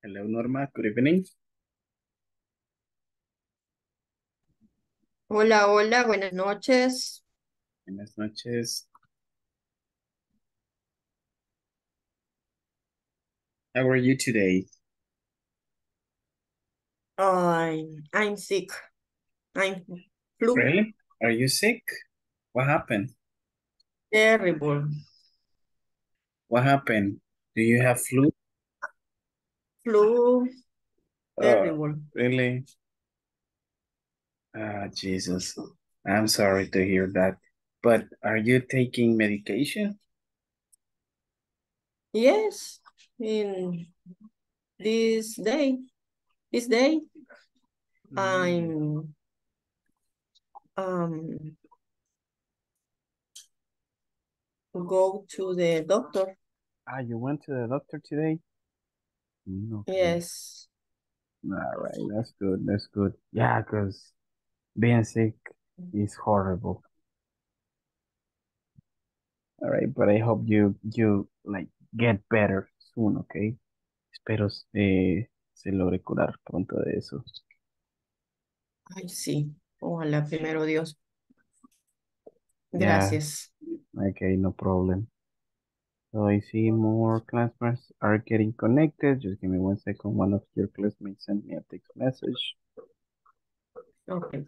Hello, Norma. Good evening. Hola, hola, buenas noches. Buenas noches. How are you today? I'm, I'm sick. I'm flu. Really? Are you sick? What happened? Terrible. What happened? Do you have flu? Flu. Oh, really? Ah, Jesus. I'm sorry to hear that. But are you taking medication? Yes, in this day, this day, Mm. I'm um go to the doctor. Ah, you went to the doctor today? Mm, okay. Yes. All right, that's good. That's good. Yeah, because being sick is horrible. All right, but I hope you you like get better soon, okay? Espero eh, se logre curar pronto de eso. Ay, sí. Ojalá primero Dios. Yeah. Gracias. Okay, no problem. So I see more classmates are getting connected. Just give me one second. One of your classmates sent me a text message. Okay.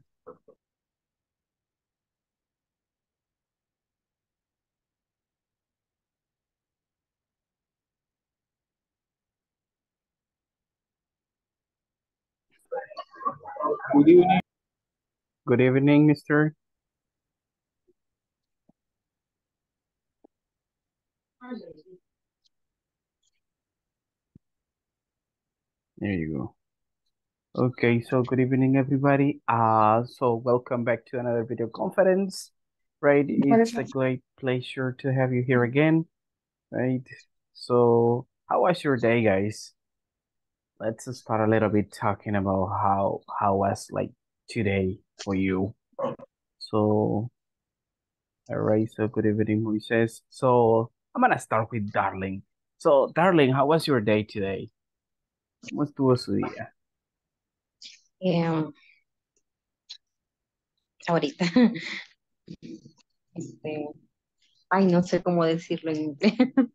Good evening. Good evening, mister. There you go. Okay, so good evening, everybody. Uh, so welcome back to another video conference, right? It's a great pleasure to have you here again, right? So how was your day, guys? Let's start a little bit talking about how how was like today for you. So, all right, so good evening, Moises. So I'm gonna start with Darling. So, Darling, how was your day today? ¿Cómo estuvo su día? Em, ahorita. Este, ay, no sé cómo decirlo en inglés.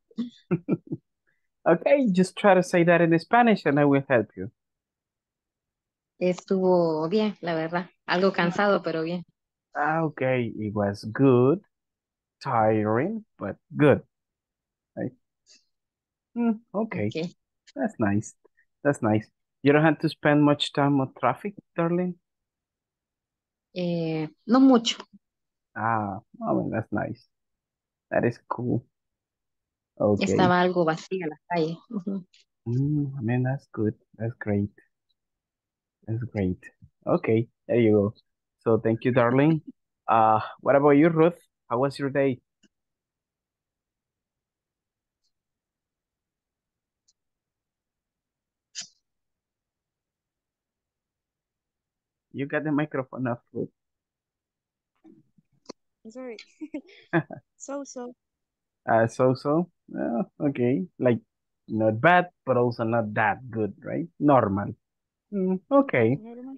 Okay, just try to say that in Spanish and I will help you. Estuvo bien, la verdad. Algo cansado, pero bien. Ah, okay, it was good, tiring, but good. Right? Mm, okay, Ok. that's nice. That's nice. You don't have to spend much time on traffic, darling? Eh, no mucho. Ah, I mean, that's nice. That is cool. Okay. Estaba algo vacía la calle. Ujú. Mm, I mean, that's good. That's great. That's great. Okay, there you go. So thank you, darling. Uh, what about you, Ruth? How was your day? You got the microphone off, Sorry. so so. Uh, so-so? Uh, okay, like not bad, but also not that good, right? Normal. Mm, okay, Normal.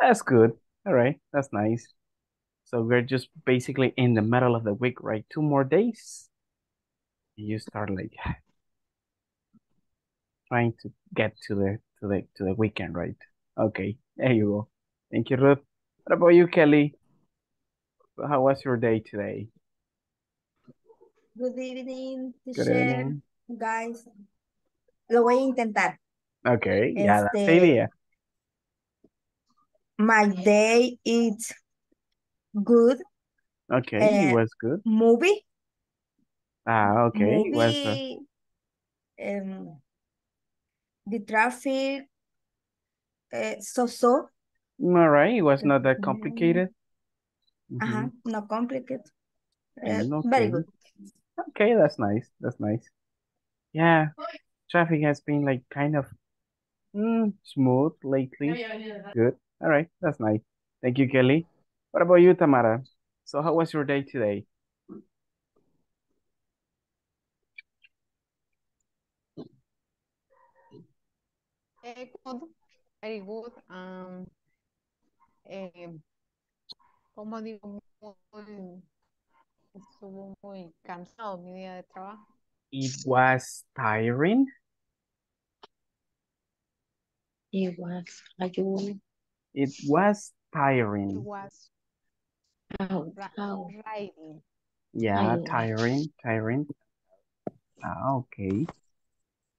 that's good. All right, that's nice. So we're just basically in the middle of the week, right? Two more days. You start like trying to get to the to the to the weekend, right? Okay, there you go. Thank you, Ruth. What about you, Kelly? How was your day today? Good evening, Good teacher, evening. guys. Lo voy a intentar. Okay, yeah, that's the idea. My day is good. Okay, it eh, was good. Movie. Ah, okay, it was. uh, Movie. um, the traffic. eh, so so. All right, it was not that Mm. complicated. Uh huh. Not complicated. Eh, Mm, Very okay. good. Okay, that's nice. That's nice. Yeah, traffic has been like kind of mm, smooth lately. Good. All right, that's nice. Thank you, Kelly. What about you, Tamara? So how was your day today? Eh, good, very good. Um, eh, como digo, muy, estuvo muy cansado mi día de trabajo. It was tiring. It was, ayuno. It was It tiring. was Au, ri- riding. Yeah, Tiring. tiring, tiring. Ah, okay.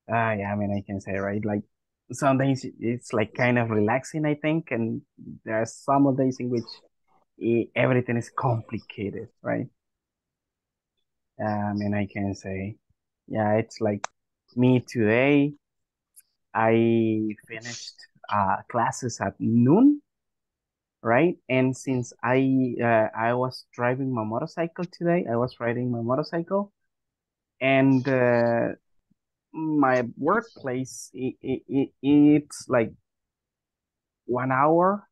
Ah, yeah, I mean, I can say, right? Like some days it's like kind of relaxing, I think, and there are some days in which everything is complicated, right? I mean, I can say, yeah, it's like me today. I finished uh, classes at noon, right? And since I uh, I was driving my motorcycle today, I was riding my motorcycle, and uh, my workplace it, it, it, it's like one hour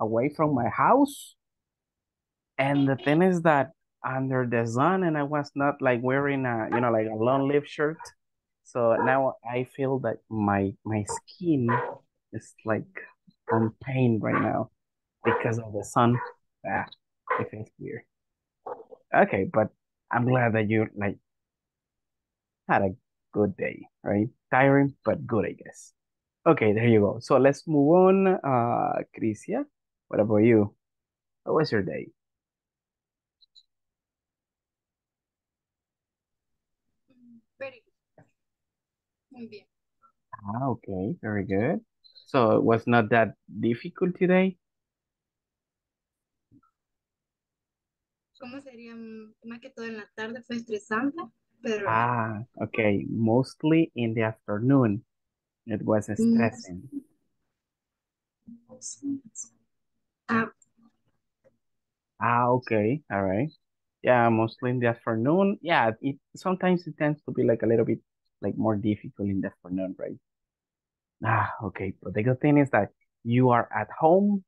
away from my house. And the thing is that under the sun, and I was not like wearing a you know like a long sleeve shirt. So now I feel that my my skin is like on pain right now because of the sun. Ah, it feels weird. Okay, but I'm glad that you like had a good day, right? Tiring, but good, I guess. Okay, there you go. So let's move on. Uh, Crisia, what about you? How was your day? Very good. Muy bien. Ah, okay, very good. So it was not that difficult today? ¿Cómo sería? Más que todo en la tarde fue estresante, pero Ah, okay. Mostly in the afternoon. It was stressing. ah, Ah, okay. All right. Yeah, mostly in the afternoon. Yeah, it sometimes it tends to be like a little bit like more difficult in the afternoon, right? Ah, okay. But the good thing is that you are at home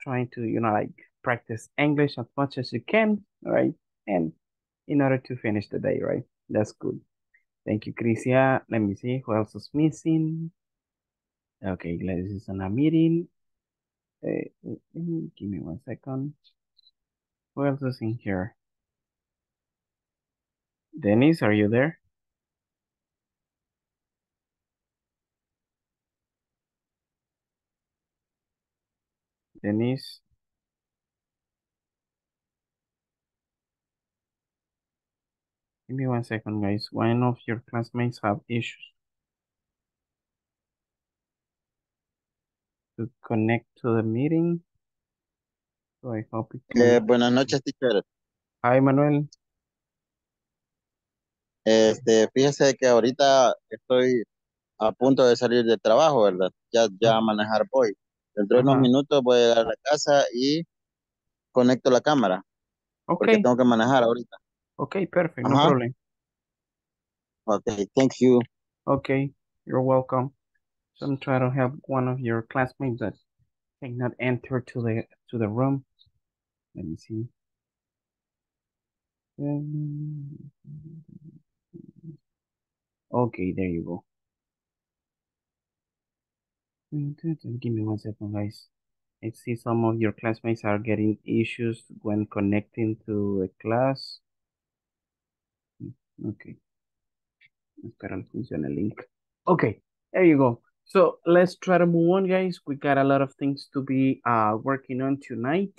trying to, you know, like practice English as much as you can, right? And in order to finish the day, right? That's good. Thank you, Crisia. Let me see who else is missing. Okay, Gladys is on a meeting. Uh, give me one second. Who else is in here? Dennis, are you there? Dennis? Give me one second, guys. One of your classmates have issues to connect to the meeting. So I hope it Eh, can. buenas noches, teacher. Hi, Manuel. Este, fíjese que ahorita estoy a punto de salir del trabajo, ¿verdad? Ya, ya a manejar voy. Dentro de unos minutos voy a llegar a la casa y conecto la cámara, porque Okay, tengo que manejar ahorita. Okay, perfect. No Ajá. problem. Okay, thank you. Okay, you're welcome. So I'm trying to help one of your classmates that cannot enter to the to the room. Let me see. Okay, there you go. Give me one second, guys. I see some of your classmates are getting issues when connecting to a class. Okay. Espera, funciona el link. Okay, there you go. So let's try to move on, guys. We got a lot of things to be uh, working on tonight.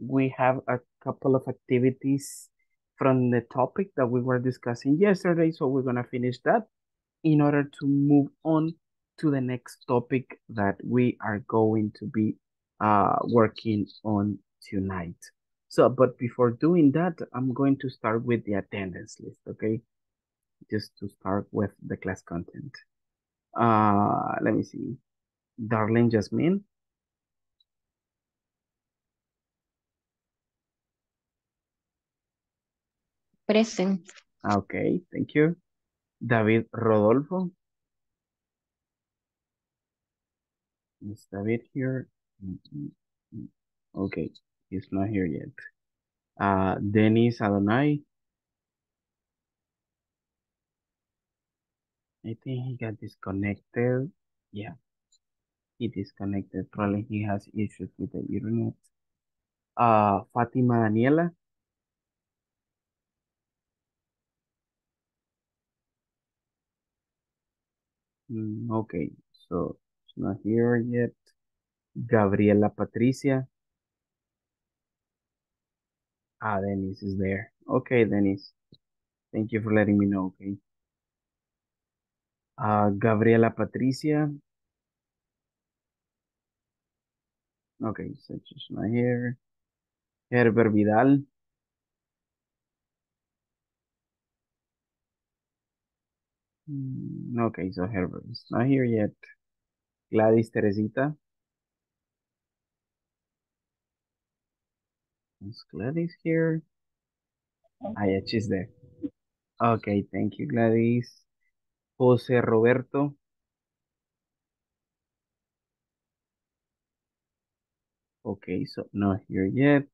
We have a couple of activities from the topic that we were discussing yesterday, so we're gonna finish that in order to move on to the next topic that we are going to be uh, working on tonight. So, but before doing that, I'm going to start with the attendance list, okay? Just to start with the class content. Uh, let me see. Darlene Jasmine. Present. Okay, thank you. David Rodolfo. Is David here? Mm, mm, mm. Okay, he's not here yet. Uh, Dennis Adonai. I think he got disconnected. Yeah, He disconnected. Probably he has issues with the internet. Uh, Fatima Daniela. Mm, okay, so it's not here yet. Gabriela Patricia. Ah, Dennis is there. Okay, Dennis. Thank you for letting me know, okay. Uh, Gabriela Patricia. Okay, so she's not here. Herbert Vidal. Mm, Okay, so Herbert is not here yet. Gladys Teresita. Gladys here? Ah, yeah, she's there. Okay, thank you, Gladys. Jose Roberto. Okay, so not here yet.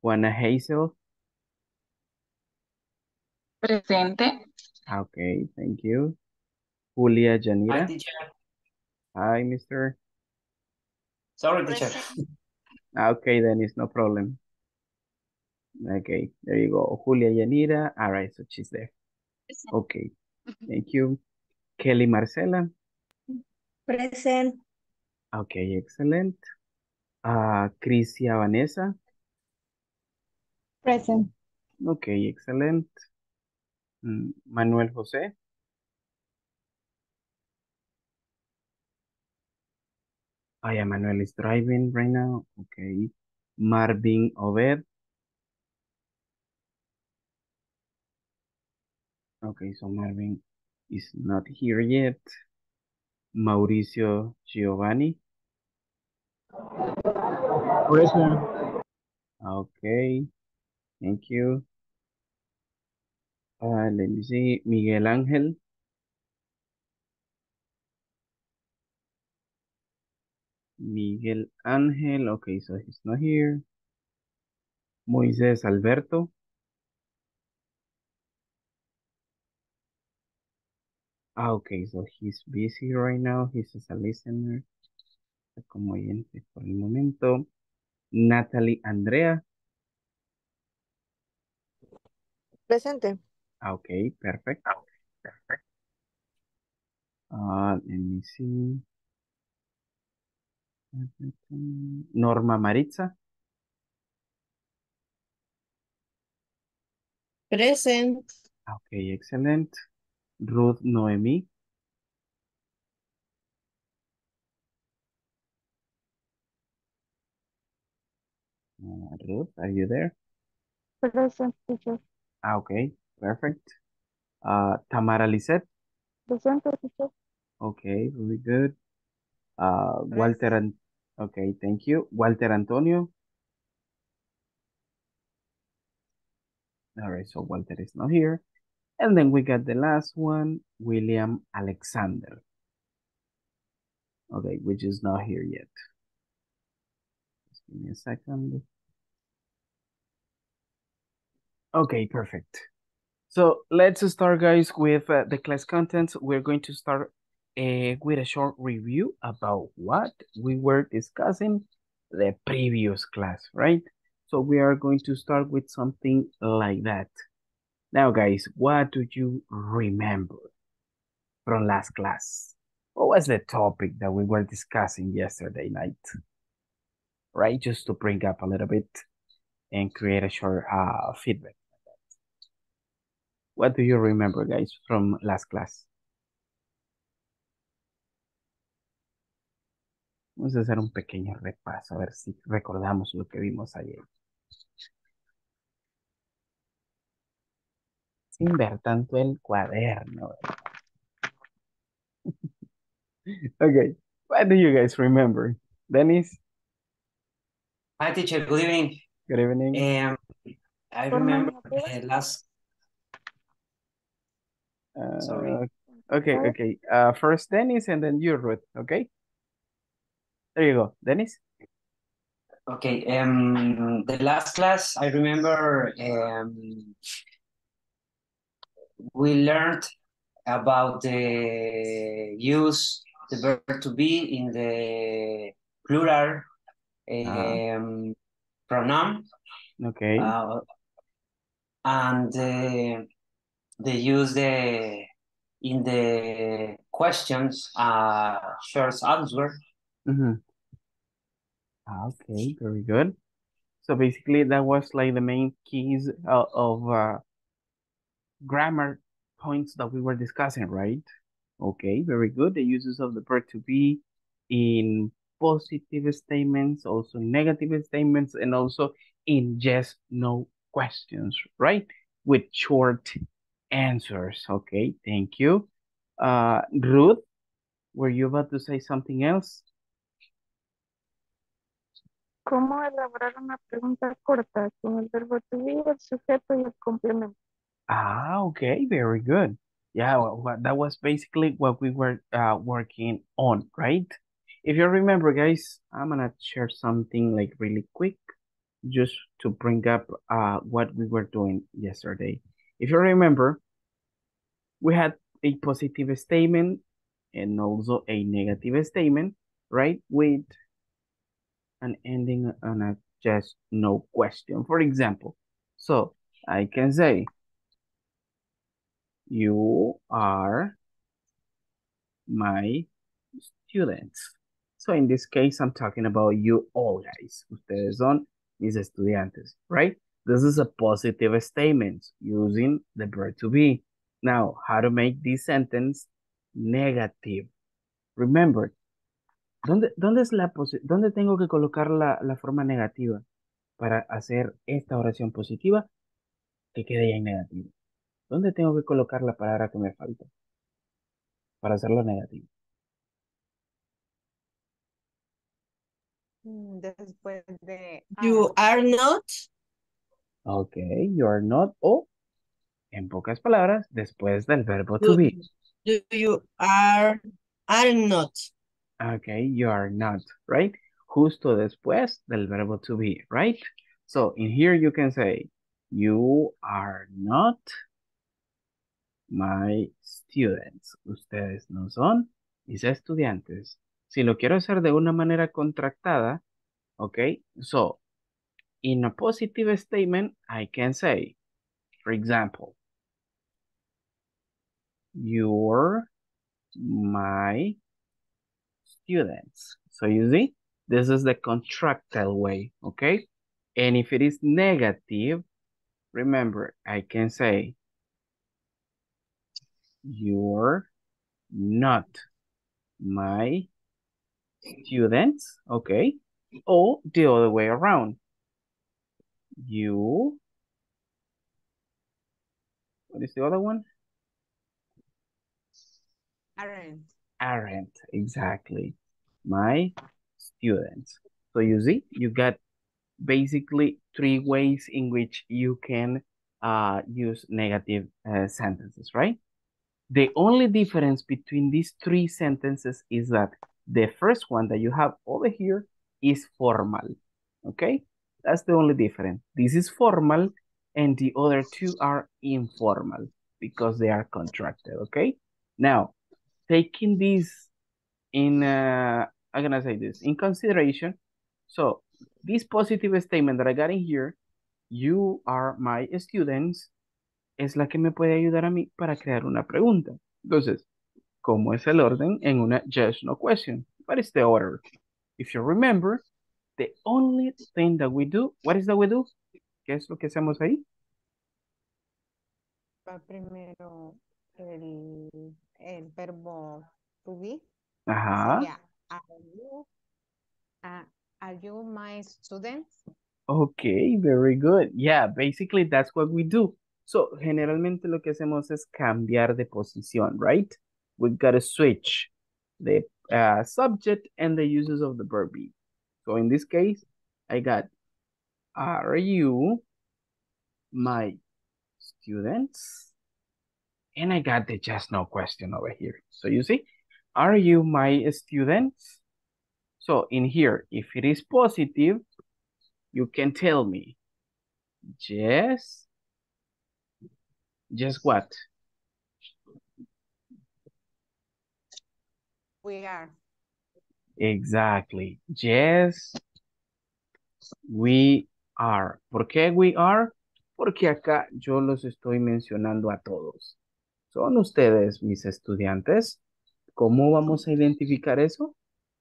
Juana Hazel. Presente. Okay, thank you. Julia Hi, Janira. teacher. Hi, mister. Sorry, teacher. Present. Okay, then it's no problem. Okay, there you go. Julia Yanira. All right, so she's there. Okay, thank you. Kelly Marcela. Present. Okay, excellent. Uh, Crisia Vanessa. Present. Okay, excellent. Mm, Manuel José. Oh, yeah, Manuel is driving right now. Okay. Marvin Obed. Okay, so Marvin is not here yet. Mauricio Giovanni. Present. Okay, thank you. Uh, let me see. Miguel Ángel. Miguel Ángel. Okay, so he's not here. Moisés Alberto. Ah, okay, so he's busy right now. He's just a listener. Está Como oyente por el momento. Natalie Andrea. Presente. Ah, okay, perfect. Uh, let me see. Norma Maritza. Present. Okay, excellent. Ruth Noemi. Uh, Ruth, are you there? Present, teacher. Ah, okay, perfect. Uh, Tamara Lisette. Presente, teacher. Okay, very good. Uh, Walter, An okay, thank you. Walter Antonio. All right, so Walter is not here. And then we got the last one, William Alexander. Okay, which is not here yet. Just give me a second. Okay, perfect. So let's start, guys, with uh, the class contents. We're going to start uh, with a short review about what we were discussing the previous class, right? So we are going to start with something like that. Now, guys, what do you remember from last class? What was the topic that we were discussing yesterday night? Right, just to bring up a little bit and create a short uh, feedback. What do you remember, guys, from last class? Vamos a hacer un pequeño repaso, a ver si recordamos lo que vimos ayer. Sin ver tanto el cuaderno. okay, what do you guys remember? Dennis, Hi, teacher. Good evening. good evening. Um, I remember the last. Uh, sorry. okay, okay. Uh, first Dennis and then you, Ruth, okay? There you go. Dennis? Okay. Um, the last class I remember. Um, we learned about the use the verb to be in the plural um, pronoun. Okay. Uh, and uh, they use the in the questions uh short answer. Mhm. Ah, Okay, very good. So basically that was like the main keys uh, of uh, grammar points that we were discussing, right? Okay, very good. The uses of the verb to be in positive statements, also negative statements, and also in yes, no questions, right? With short answers. Okay, thank you. Uh, Ruth, were you about to say something else? ¿Cómo elaborar una pregunta corta con el verbo to be, el sujeto y el complemento? Ah, okay, very good. Yeah, well, well, that was basically what we were uh, working on, right? If you remember, guys, I'm gonna share something like really quick just to bring up uh, what we were doing yesterday. If you remember, we had a positive statement and also a negative statement, right? With an ending on a just no question, for example. So I can say, you are my students. So in this case, I'm talking about you all guys. Ustedes son mis estudiantes, right? This is a positive statement using the verb to be. Now, how to make this sentence negative? Remember, ¿dónde, dónde es la dónde tengo que colocar la, la forma negativa para hacer esta oración positiva que quede en negativo? ¿Dónde tengo que colocar la palabra que me falta para hacerlo negativo? Mm, Después de You are not. Ok, you are not o, en pocas palabras, después del verbo to You, be. you, you are, are not. Ok, you are not, right? Justo después del verbo to be, right? So, in here you can say, you are not my students. Ustedes no son mis estudiantes. Si lo quiero hacer de una manera contractada, ok, so, in a positive statement, I can say, for example, you're my students. So you see, this is the contractile way, okay? And if it is negative, remember, I can say, you're not my students, okay? Or the other way around. You, what is the other one? aren't. aren't exactly my students. So you see, you got basically three ways in which you can uh, use negative uh, sentences, right? The only difference between these three sentences is that the first one that you have over here is formal, okay? That's the only difference. This is formal and the other two are informal because they are contracted, okay? Now, taking this in, uh, I'm gonna say this, in consideration, so this positive statement that I got in here, you are my students, es la que me puede ayudar a mí para crear una pregunta. Entonces, ¿cómo es el orden en una yes, no question? What is the order? If you remember, the only thing that we do, what is that we do? ¿Qué es lo que hacemos ahí? Va primero el, el verbo to be. Ajá. Sería, are you, ah, are you my students? Okay, very good. Yeah, basically that's what we do. So, generalmente lo que hacemos es cambiar de posición, right? We've got to switch the uh, subject and the uses of the verb be. So, in this case, I got, are you my students? And I got the just no question over here. So, you see, are you my students? So, in here, if it is positive, you can tell me, yes, Just what? We are. Exactly. Yes, we are. ¿Por qué we are? Porque acá yo los estoy mencionando a todos. Son ustedes mis estudiantes. ¿Cómo vamos a identificar eso?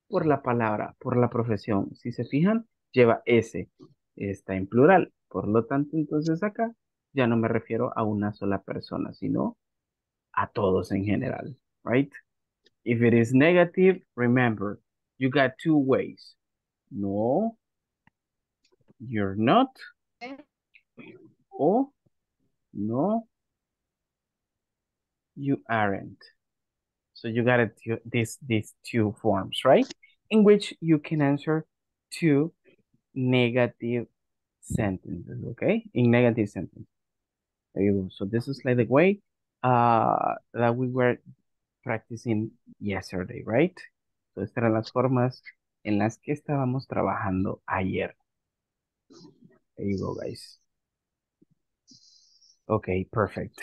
Por la palabra, por la profesión. Si se fijan, lleva S. Está en plural. Por lo tanto, entonces acá ya no me refiero a una sola persona, sino a todos en general, right? If it is negative, remember, you got two ways. No, you're not. Or no, you aren't. So you got it, this, these two forms, right? In which you can answer two negative sentences, okay? In negative sentence. There you go. So this is like the way uh, that we were practicing yesterday, right? So estas eran las formas en las que estábamos trabajando ayer. There you go, guys. Okay, perfect.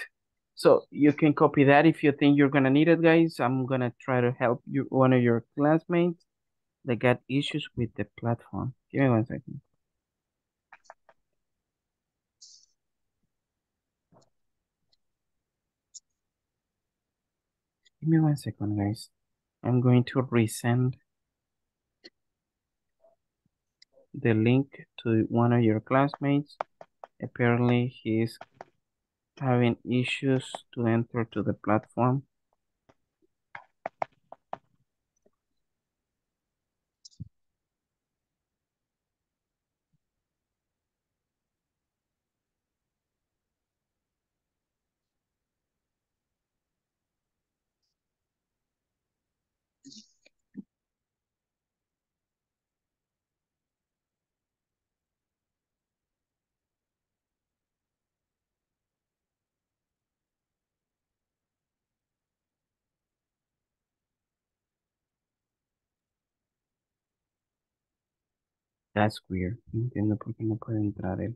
So you can copy that if you think you're gonna need it, guys. I'm gonna try to help you, one of your classmates that got issues with the platform. Give me one second. Give me one second, guys. I'm going to resend the link to one of your classmates. Apparently, he's having issues to enter to the platform. That's weird. Entiendo por qué no puede entrar él.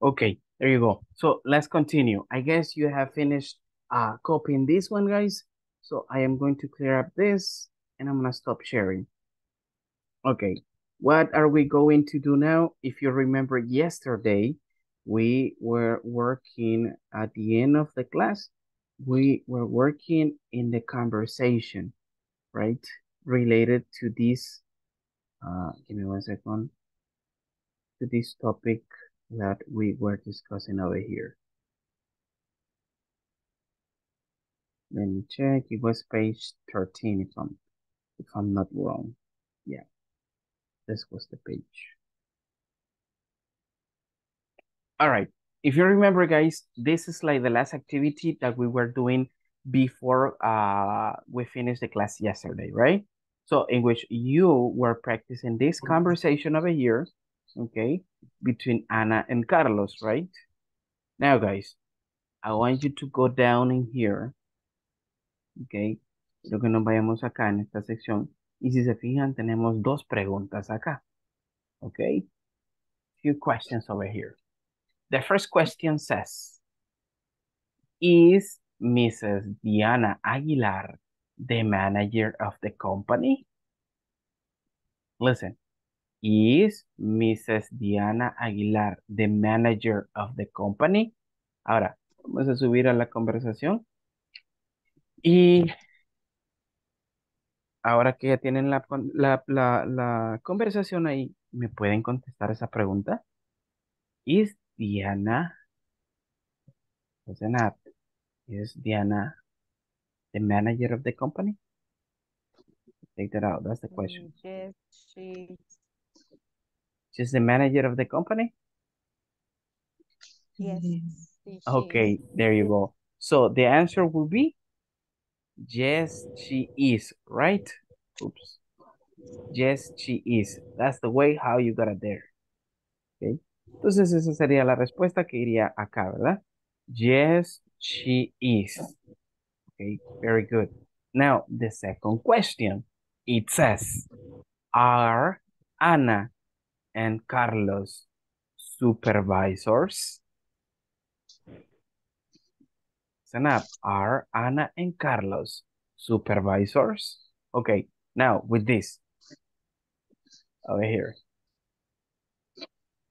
Okay, there you go. So let's continue. I guess you have finished uh, copying this one, guys. So I am going to clear up this and I'm going to stop sharing. Okay, what are we going to do now? If you remember yesterday, we were working at the end of the class. We were working in the conversation, right? Related to this, uh, give me one second, to this topic that we were discussing over here. Let me check. It was page 13 if I'm if I'm not wrong. Yeah. This was the page. All right. If you remember, guys, this is like the last activity that we were doing before uh, we finished the class yesterday, right? So in which you were practicing this conversation over here, okay, between Anna and Carlos, right? Now, guys, I want you to go down in here, okay? Quiero que nos vayamos acá en esta sección. Y si se fijan, tenemos dos preguntas acá, okay? Few questions over here. The first question says, is Mrs. Diana Aguilar the manager of the company? Listen, is Mrs. Diana Aguilar the manager of the company? Ahora, vamos a subir a la conversación. Y ahora que ya tienen la, la, la, la conversación ahí, ¿me pueden contestar esa pregunta? Is Diana, listen up, is Diana the manager of the company? Take that out, that's the question. Yes, she, She's the manager of the company? yes. she- she Okay, there you go. So the answer will be yes, she is, right? Oops. Yes, she is. That's the way how you got it there. Okay. Entonces esa sería la respuesta que iría acá, ¿verdad? Yes, she is. Okay, very good. Now, the second question. It says, are Ana and Carlos supervisors? Listen up. Are Ana and Carlos supervisors? Okay, Now, with this, over here,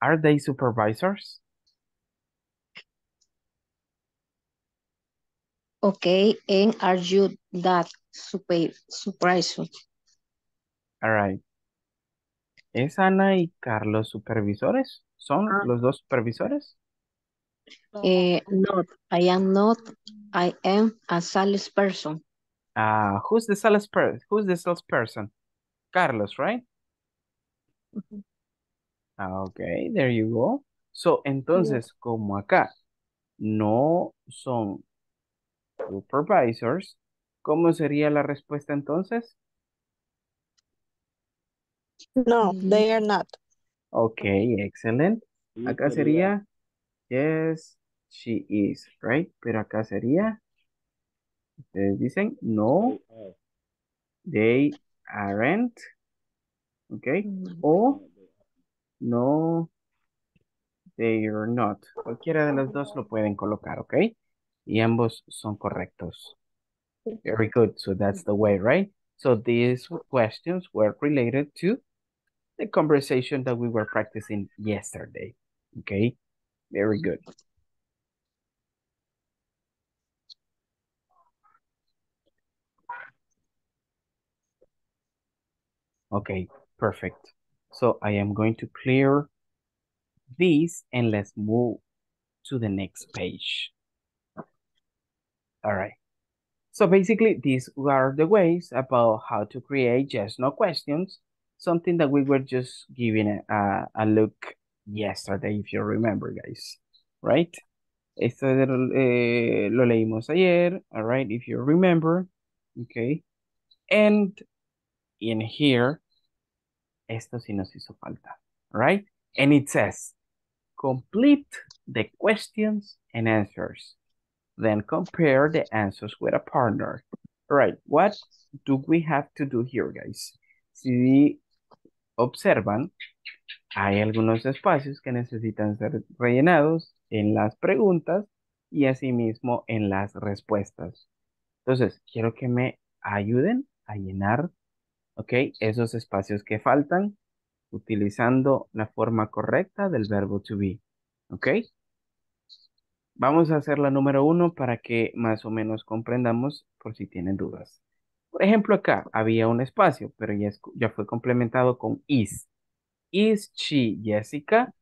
are they supervisors? Okay, and are you that super, supervisor? All right. ¿Es Ana y Carlos supervisores? ¿Son Ah. los dos supervisores? Eh, not, I am not, I am a salesperson. Uh, who's the salesperson? Who's the salesperson? Carlos, right? Ah, Okay, there you go. So, entonces, como acá no son supervisors, ¿cómo sería la respuesta entonces? No, they are not. Okay, excellent. Acá sería, yes, she is, right? Pero acá sería, ustedes dicen, no, they aren't, okay? O, no, they are not. Cualquiera de los dos lo pueden colocar, ¿ok? Y ambos son correctos. Very good. So that's the way, right? So these questions were related to the conversation that we were practicing yesterday. Okay? Very good. Okay, perfect. So I am going to clear this and let's move to the next page. All right. So basically, these are the ways about how to create yes, no questions, something that we were just giving a, a, look yesterday, if you remember, guys, right? Esto eh, lo leímos ayer, all right, if you remember, okay? And in here, esto sí nos hizo falta, right? And it says, complete the questions and answers. Then compare the answers with a partner. All right, what do we have to do here, guys? Si observan, hay algunos espacios que necesitan ser rellenados en las preguntas y asimismo en las respuestas. Entonces, quiero que me ayuden a llenar. Esos espacios que faltan utilizando la forma correcta del verbo to be, ¿ok? Vamos a hacer la número uno para que más o menos comprendamos por si tienen dudas. Por ejemplo, acá había un espacio, pero ya, ya fue complementado con is. Is she Jessica?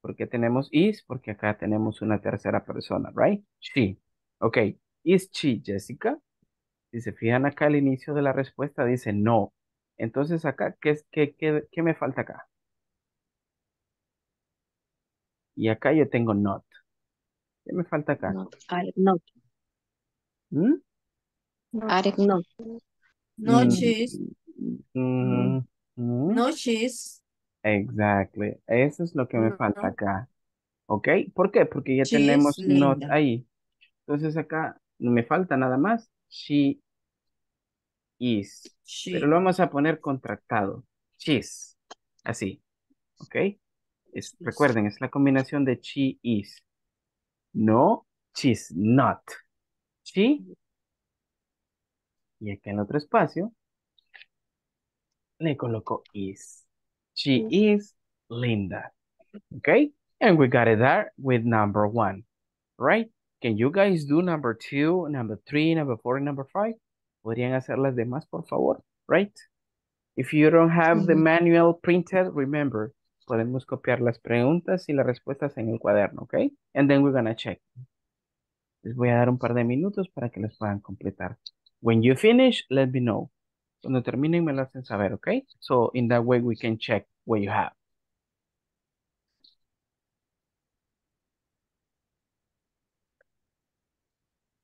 ¿Por qué tenemos is? Porque acá tenemos una tercera persona, right? She. Ok. Is she Jessica? Si se fijan acá al inicio de la respuesta dice no. Entonces acá, ¿qué, qué, qué, qué me falta acá? Y acá yo tengo not. ¿Qué me falta acá? Not, are not, ¿Mm? are not. No Mm, cheese. mm. No cheese. Exactly. Eso es lo que me falta No. acá. ¿Ok? ¿Por qué? Porque ya She tenemos not ahí. Entonces acá me falta nada más. She is. She. Pero lo vamos a poner contractado. She's. Así. ¿Ok? Es, recuerden, es la combinación de she is. No, she's not. She. Y acá en otro espacio le coloco is. She is Linda. Okay? And we got it there with number one. Right? Can you guys do number two, number three, number four, and number five? ¿Podrían hacer las demás, por favor? Right? If you don't have the Ujú. manual printed, remember, podemos copiar las preguntas y las respuestas en el cuaderno, ¿ok? And then we're gonna check. Les voy a dar un par de minutos para que las puedan completar. When you finish, let me know. Cuando terminen, me lo hacen saber, okay? So, in that way, we can check what you have.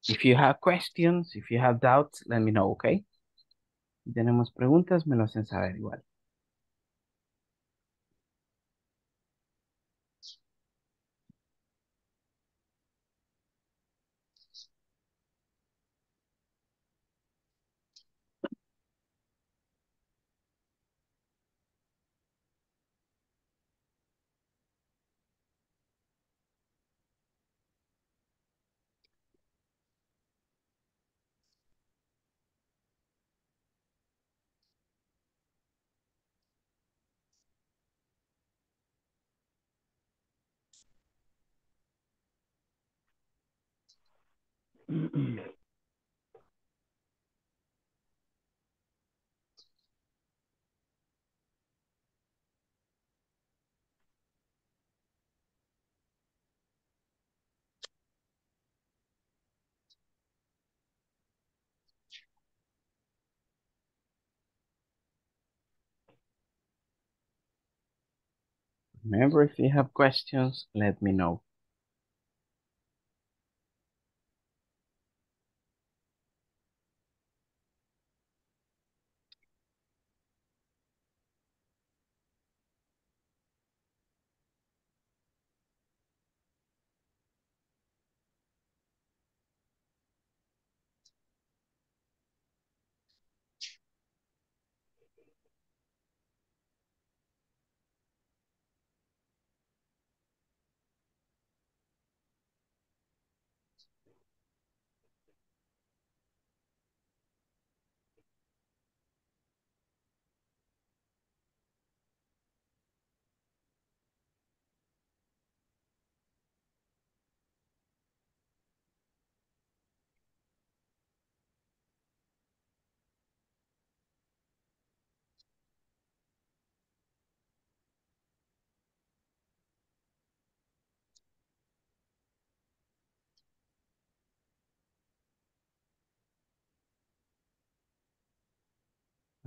If you have questions, if you have doubts, let me know, okay? Si tenemos preguntas, me lo hacen saber igual. Remember, if you have questions, let me know.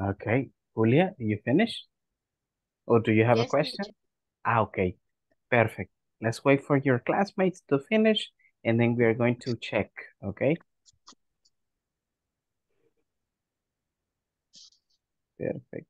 Okay, Julia, you finish? Or do you have a question? teacher. Ah, okay, perfect. Let's wait for your classmates to finish and then we are going to check, okay? Perfect.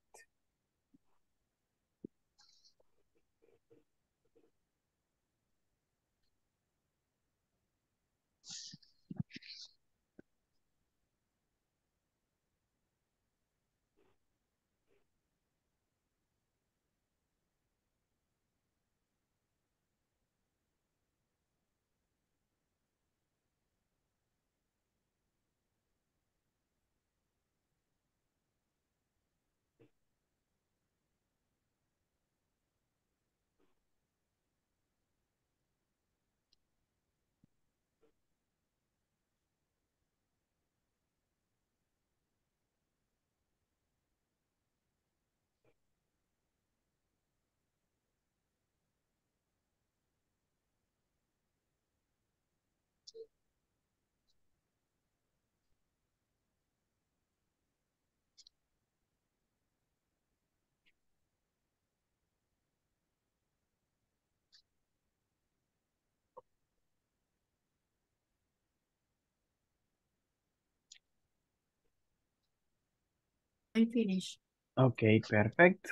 I finished. Okay, perfect.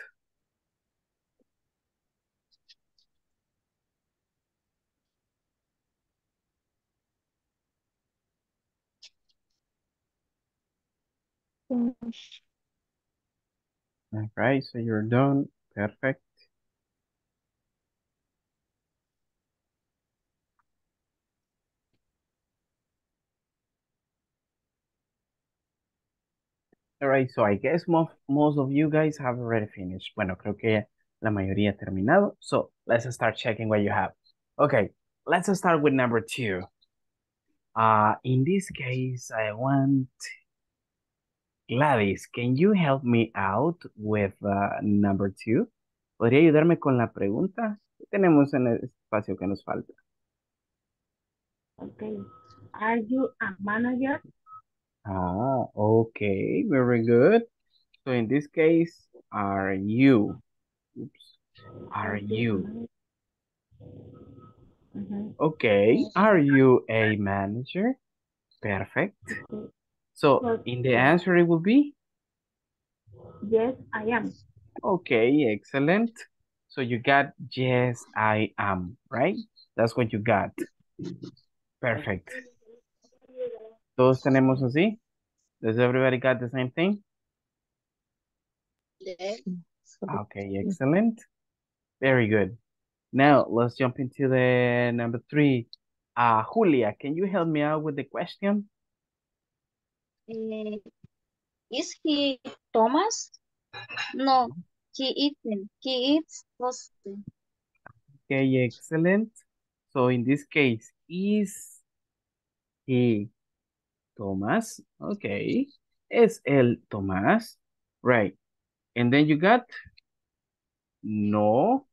Finish. All right, so you're done. Perfect. All right, so I guess most, most of you guys have already finished. Bueno, creo que la mayoría terminado. So let's start checking what you have. Okay, let's start with number two. Uh, in this case, I want Gladys, can you help me out with uh, number two? ¿Podría ayudarme con la pregunta? ¿Qué tenemos en el espacio que nos falta? Okay. Are you a manager? Ah, okay, very good. So in this case, are you? Oops. Are you? Mhm. Okay, are you a manager? Perfect. Okay. So Well, in the answer it will be? Yes, I am. Okay, excellent. So you got yes, I am, right? That's what you got. Perfect. Todos tenemos así? Does everybody got the same thing? Yes. Okay, excellent. Very good. Now let's jump into the number three. Uh, Julia, can you help me out with the question? Eh, is he Thomas? No, he isn't. He eats toast. Okay, excellent. So in this case, is he Thomas. Okay. Es el Tomás. Right. And then you got no.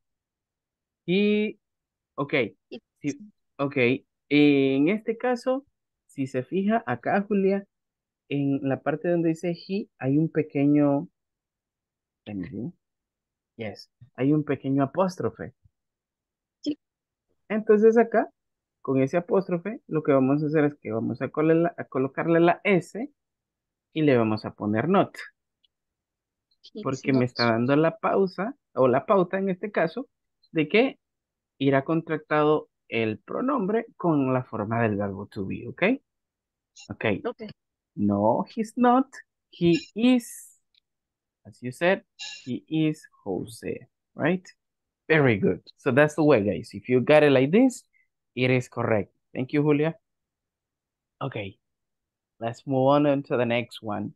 He. Okay. Sí, ok. En este caso, si se fija acá, Julia, en la parte donde dice he, hay un pequeño. Yes. Hay un pequeño apóstrofe. Sí. Entonces acá, con ese apóstrofe, lo que vamos a hacer es que vamos a colocarle la S y le vamos a poner not. Porque me está dando la pausa, o la pauta en este caso, de que irá contractado el pronombre con la forma del verbo to be, ¿ok? Ok. Okay. No, he's not. He is, as you said, he is Jose, right? Very good. So that's the way, guys. If you got it like this, it is correct. Thank you, Julia. Okay. Let's move on into the next one.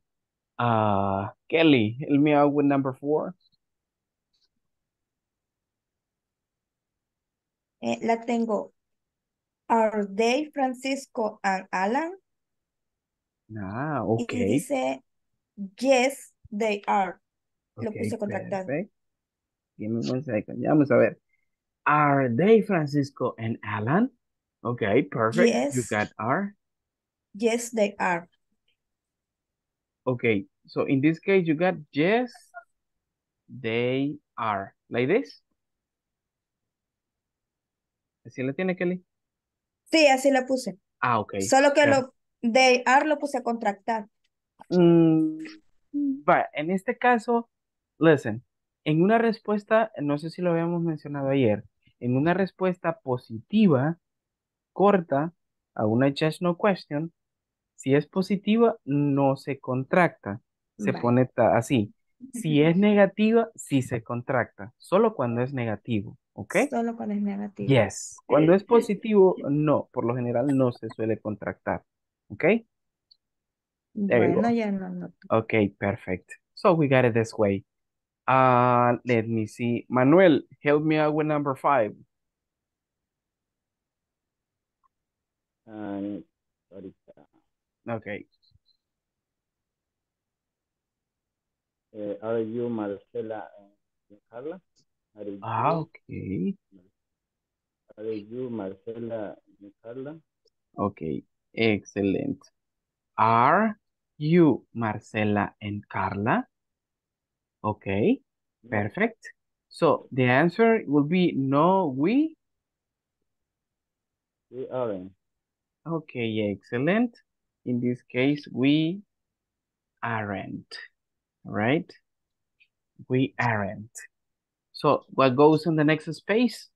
Uh, Kelly, help me out with number four. Eh, la tengo. Are they Francisco and Alan? Ah, Y okay. dice, yes, they are. Lo Okay, puse contractado. perfect. Give me one second. Ya vamos a ver. Are they Francisco and Alan? Okay, perfect. You Yes. got are. Yes, they are. Okay, so in this case, you got yes, they are. Like this. ¿Así la tiene, Kelly? Sí, así la puse. Ah, okay. Solo que lo they are lo puse a contractar. Mm, va, en este caso, listen, en una respuesta, no sé si lo habíamos mencionado ayer, en una respuesta positiva, corta, a una yes no question, si es positiva, no se contracta, se pone así. Si es negativa, sí se contracta, solo cuando es negativo, ¿ok? Solo cuando es negativo. Yes. Cuando es positivo, no, por lo general no se suele contractar, ¿ok? There you go. ya no, no. Okay, perfect. So we got it this way. Uh, let me see. Manuel, help me out with number five. Ah, ahorita. Okay. Eh, are you Marcela and Carla? Are you, Ah, okay. are you Marcela and Carla? Okay, excellent. Are you Marcela and Carla? Okay, perfect. So the answer will be no, we. we aren't. Okay, excellent. In this case, we aren't, right? We aren't. So what goes in the next space?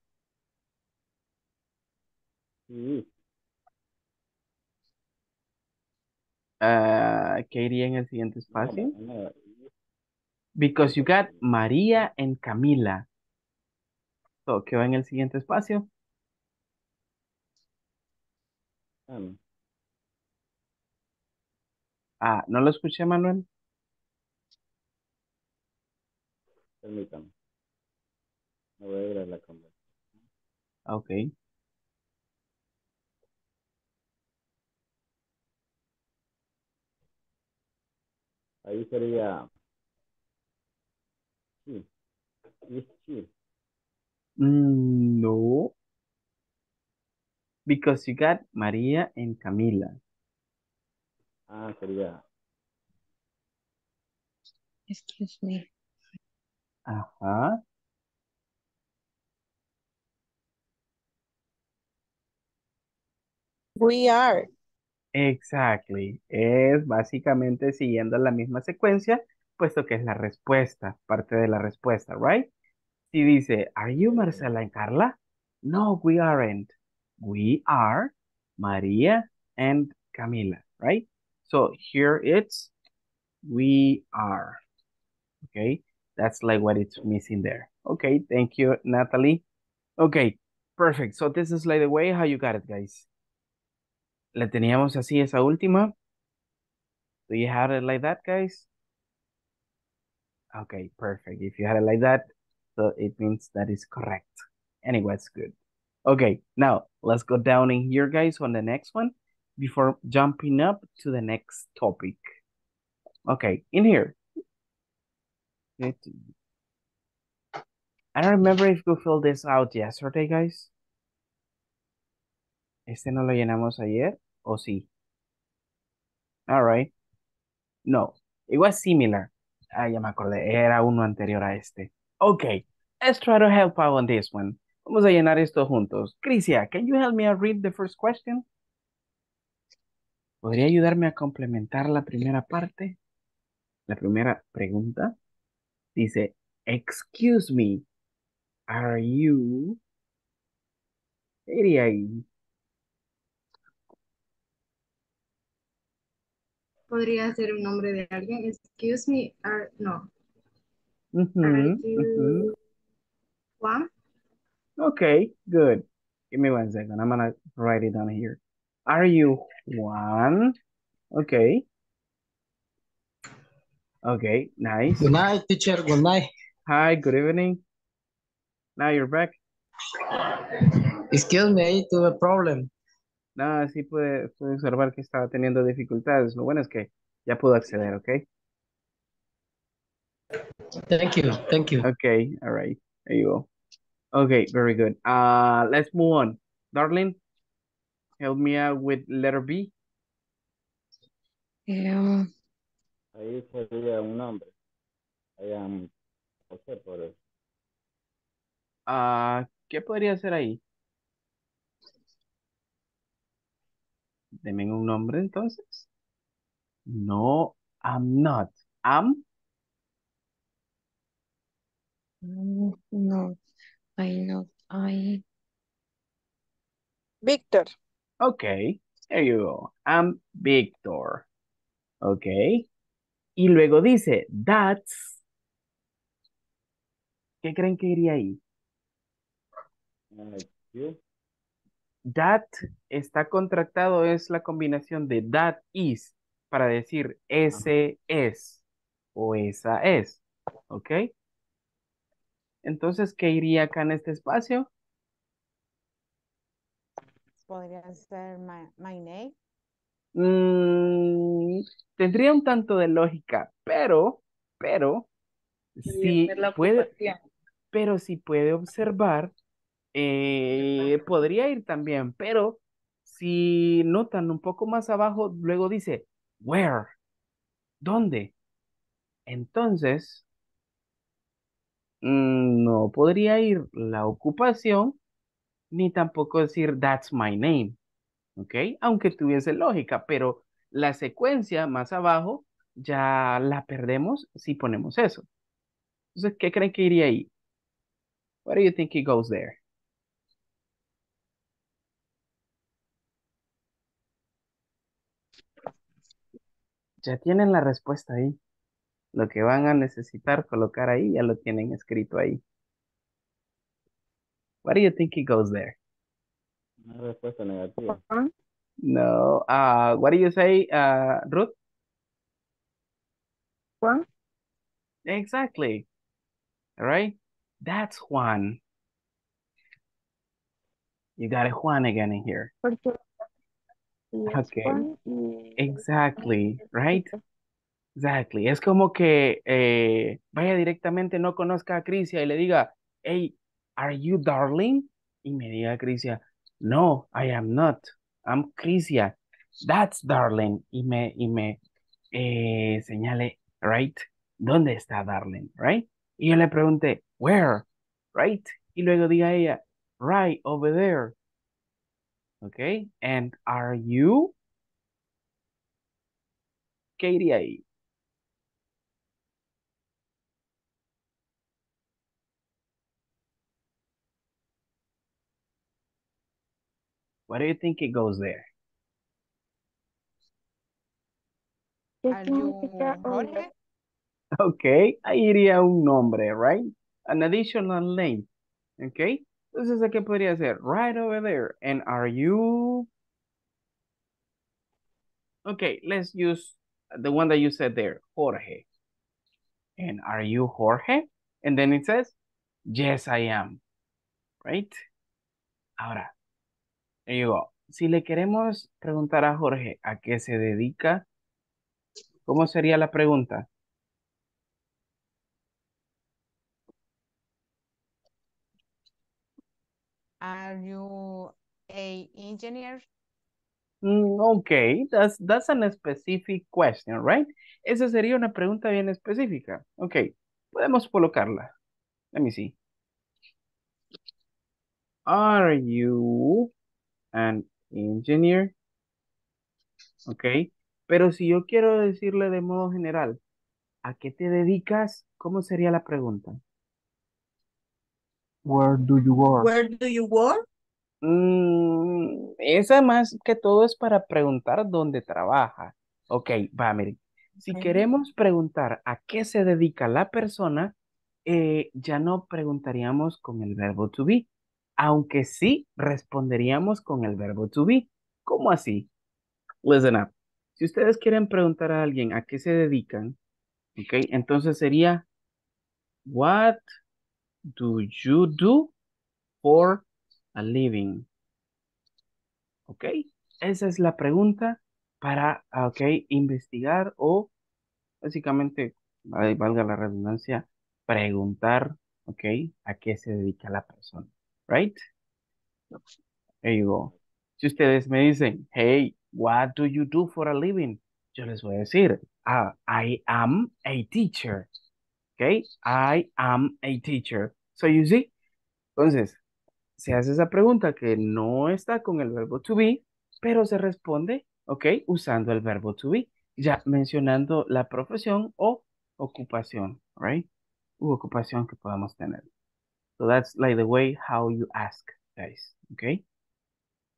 He is. Uh, ¿qué iría en el siguiente espacio? Because you got María and Camila. So, ¿qué va en el siguiente espacio? Um, Ah, ¿no lo escuché, Manuel? permítame. Me voy a ir a la conversación. Ok. Ahí sería she. Is she. Mm, no. Because you got María and Camila. Ah, sería Excuse me. Ajá. We are. Exactly. Es básicamente siguiendo la misma secuencia, puesto que es la respuesta, parte de la respuesta, right? Si dice, ¿Are you Marcela and Carla? No, we aren't. We are María and Camila, right? So here it's we are. Okay, that's like what it's missing there. Okay, thank you, Natalie. Okay, perfect. So this is like the way how you got it, guys. La teníamos así esa última. Do you have it like that, guys? Okay, perfect. If you had it like that, so it means that is correct. Anyway, it's good. Okay, now let's go down in here, guys, on the next one. before jumping up to the next topic. Okay, in here. I don't remember if we filled this out yesterday, guys. Este no lo llenamos ayer, o sí. All right. No, it was similar. Ah, ya me acordé, era uno anterior a este. Okay, let's try to help out on this one. Vamos a llenar esto juntos. Crisia, can you help me read the first question? ¿Podría ayudarme a complementar la primera parte? La primera pregunta. Dice, excuse me, are you... Podría ser un nombre de alguien. Excuse me, are, no. Ujú, Are ujú. you Juan? Okay, good. Give me one second. I'm gonna write it down here. Are you Juan? Okay. Okay, nice. Good night, teacher. Good night. Hi, good evening. Now you're back. Excuse me, I have a problem. No, sí pude, pude observar que estaba teniendo dificultades. Lo bueno es que ya pudo acceder, ¿ok? Thank you, thank you. Okay, all right. There you go. Okay, very good. Uh, let's move on. Darling, help me out with letter B. Um, Ahí sería un nombre. I am José por eso. Ah, ¿qué podría ser ahí? Deme un nombre entonces. No, I'm not. I'm, no, I not, I, Victor. okay, there you go. I'm Victor. Okay. Y luego dice, that's. ¿Qué creen que iría ahí? Ah, you. That está contractado, es la combinación de that is para decir ese es o esa es. ¿Ok? Entonces, ¿qué iría acá en este espacio? Podría ser my, my name. Mm, tendría un tanto de lógica, pero, pero, si puede, pero si puede observar, eh, podría ir también, pero si notan un poco más abajo, luego dice, where, ¿dónde? Entonces, mm, no podría ir la ocupación, ni tampoco decir, that's my name. ¿ok? Aunque tuviese lógica, pero la secuencia más abajo ya la perdemos si ponemos eso. Entonces, ¿qué creen que iría ahí? What do you think it goes there? Ya tienen la respuesta ahí. Lo que van a necesitar colocar ahí ya lo tienen escrito ahí. What do you think it goes there? Una respuesta negativa. No. Uh, what do you say, uh, Ruth? Juan. Exactly. All right. That's Juan. You got a Juan again in here. Porque y Okay. Juan y Exactly. Right. Exactly. Es como que eh, vaya directamente, no conozca a Crisia y le diga, hey, are you darling? Y me diga Crisia, no, I am not. I'm Crisia. That's darling. Y me, y me eh, señale, right? ¿Dónde está darling? Right? Y yo le pregunté, where? Right? Y luego diga ella, right over there. Okay. And are you? ¿Qué iría? What do you think it goes there? ¿qué Are you significa Jorge? Ok, ahí iría un nombre, right? An additional name. Ok, entonces, ¿qué podría ser? Right over there. And are you? Okay, let's use the one that you said there, Jorge. And are you Jorge? And then it says, yes, I am. Right? Ahora, there you go. si le queremos preguntar a Jorge a qué se dedica, ¿cómo sería la pregunta? Are you a engineer? Mm, okay, that's, that's an specific question, right? Esa sería una pregunta bien específica. Ok, podemos colocarla. Let me see. Are you an engineer? Ok, pero si yo quiero decirle de modo general, ¿a qué te dedicas? ¿Cómo sería la pregunta? Where do you work? Where do you work? Mm, esa más que todo es para preguntar dónde trabaja. Ok, va, miren. Si queremos preguntar a qué se dedica la persona, eh, ya no preguntaríamos con el verbo to be, aunque sí responderíamos con el verbo to be. ¿Cómo así? Listen up. Si ustedes quieren preguntar a alguien a qué se dedican, ok, entonces sería, What do you do for a living? ¿Ok? Esa es la pregunta para, ok, investigar o básicamente, valga la redundancia, preguntar, ok, a qué se dedica la persona. Right? There you go. Si ustedes me dicen, hey, what do you do for a living? Yo les voy a decir, ah, I am a teacher. Ok? I am a teacher. So you see? Entonces, se hace esa pregunta que no está con el verbo to be, pero se responde, ¿ok? Usando el verbo to be, ya mencionando la profesión o ocupación, right? U ocupación que podamos tener. So that's like the way how you ask, guys, ¿ok?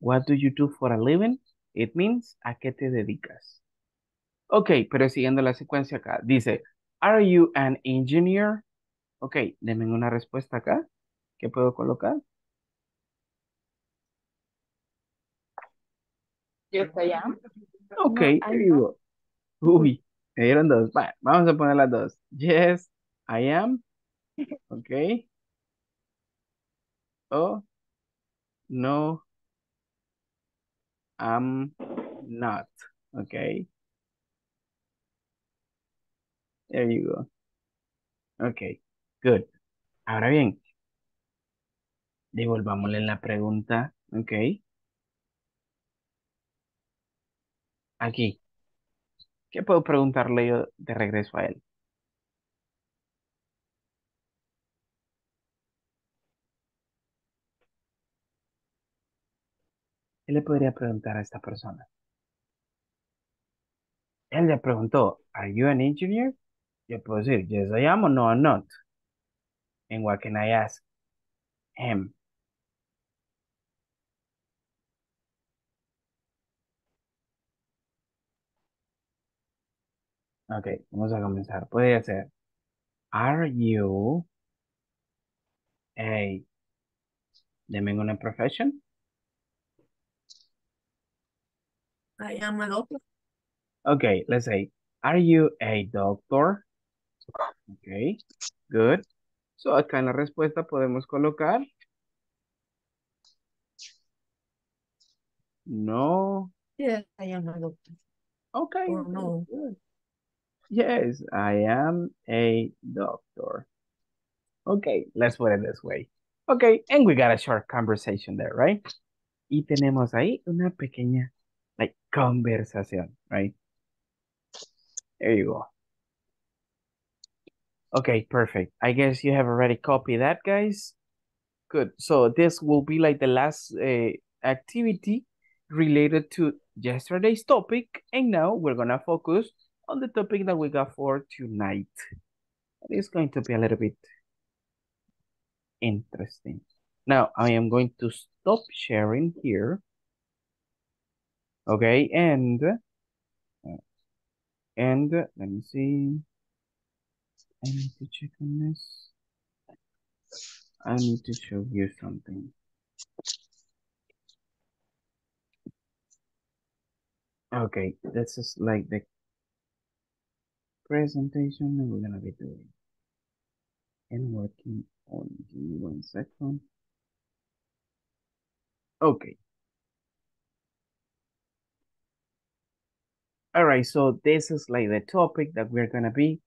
What do you do for a living? It means, ¿a qué te dedicas? Ok, pero siguiendo la secuencia acá, dice, Are you an engineer? Ok, denme una respuesta acá. ¿Qué puedo colocar? Yes, I am. Ok, No, I. Uy, me dieron dos. Vamos a poner las dos. Yes, I am. Ok. Oh, no, I'm not. Ok. There you go. Ok, good. Ahora bien, devolvámosle la pregunta. Ok. Aquí. ¿Qué puedo preguntarle yo de regreso a él? ¿Qué le podría preguntar a esta persona? Él le preguntó, ¿Are you an engineer? Yo puedo decir, yes, I am, o no, I'm not. And what can I ask him? Ok, vamos a comenzar. Puede ser, Are you a, deme una profession? I am a doctor. Okay, let's say, are you a doctor? Okay, good. So acá en la respuesta podemos colocar no. Yes, I am a doctor. Okay. Or no. good. Yes, I am a doctor. Okay, let's put it this way. Okay, and we got a short conversation there, right? Y tenemos ahí una pequeña like conversación, right? There you go. Okay, perfect. I guess you have already copied that, guys. Good. So this will be like the last uh, activity related to yesterday's topic. And now we're going to focus on the topic that we got for tonight. It's going to be a little bit interesting. Now, I am going to stop sharing here. Okay, and, uh, and let me see. I need to check on this. I need to show you something. Okay, this is like the presentation that we're gonna be doing. And working on, give me one second. Okay. All right, so this is like the topic that we're gonna be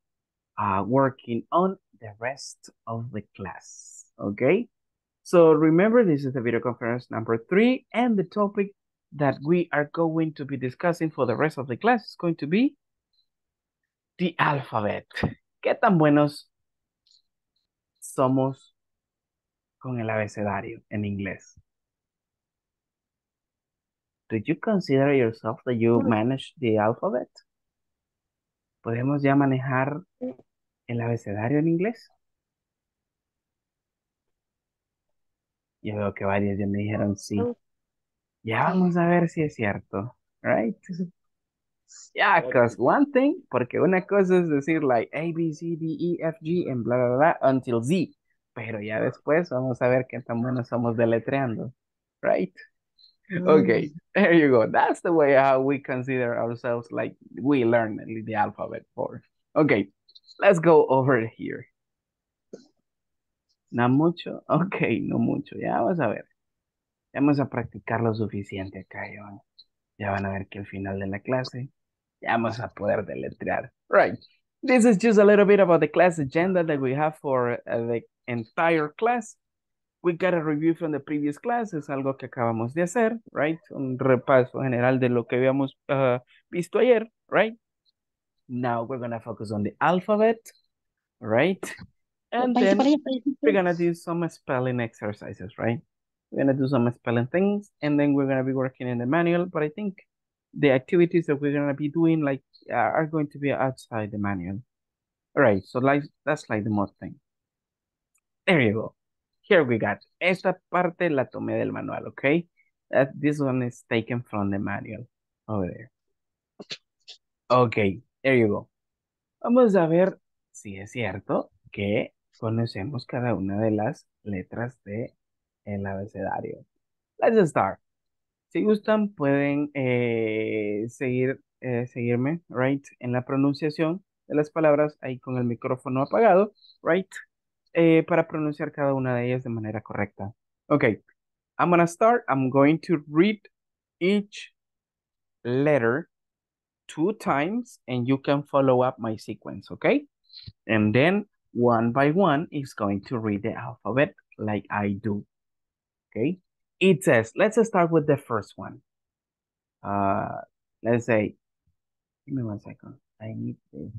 uh, working on the rest of the class, okay? So remember, this is the video conference number three, and the topic that we are going to be discussing for the rest of the class is going to be the alphabet. ¿Qué tan buenos somos con el abecedario en inglés? Do you consider yourself that you manage the alphabet? ¿Podemos ya manejar el abecedario en inglés? Yo veo que varios ya me dijeron sí. Ya vamos a ver si es cierto, right? Yeah, because one thing, porque una cosa es decir like A, B, C, D, E, F, G, and bla, bla, bla, until Z. Pero ya después vamos a ver qué tan buenos somos deletreando, right? Okay, there you go. That's the way how we consider ourselves like we learn the alphabet for. Okay, let's go over here. No mucho. Okay, no mucho. Ya vamos a ver. Vamos a practicar lo suficiente acá, Joan. Ya van a ver que al final de la clase ya vamos a poder deletrear. Right. This is just a little bit about the class agenda that we have for uh, the entire class. We got a review from the previous class, es algo que acabamos de hacer, right? Un repaso general de lo que habíamos uh, visto ayer, right? Now we're going to focus on the alphabet, right? And then we're going to do some spelling exercises, right? We're going to do some spelling things, and then we're going to be working in the manual, but I think the activities that we're going to be doing like are going to be outside the manual. All right, so like that's like the most thing. There you go. Here we got. Esta parte la tomé del manual, okay? That this one is taken from the manual over there. Okay, there you. Vamos a ver si es cierto que conocemos cada una de las letras de el abecedario. Let's start. Si gustan, pueden eh, seguir, eh, seguirme, right, en la pronunciación de las palabras ahí con el micrófono apagado, right, eh, para pronunciar cada una de ellas de manera correcta. Okay, I'm gonna start. I'm going to read each letter two times and you can follow up my sequence, okay? And then one by one is going to read the alphabet like I do, okay? It says, let's start with the first one. Uh, let's say, give me one second. I need to.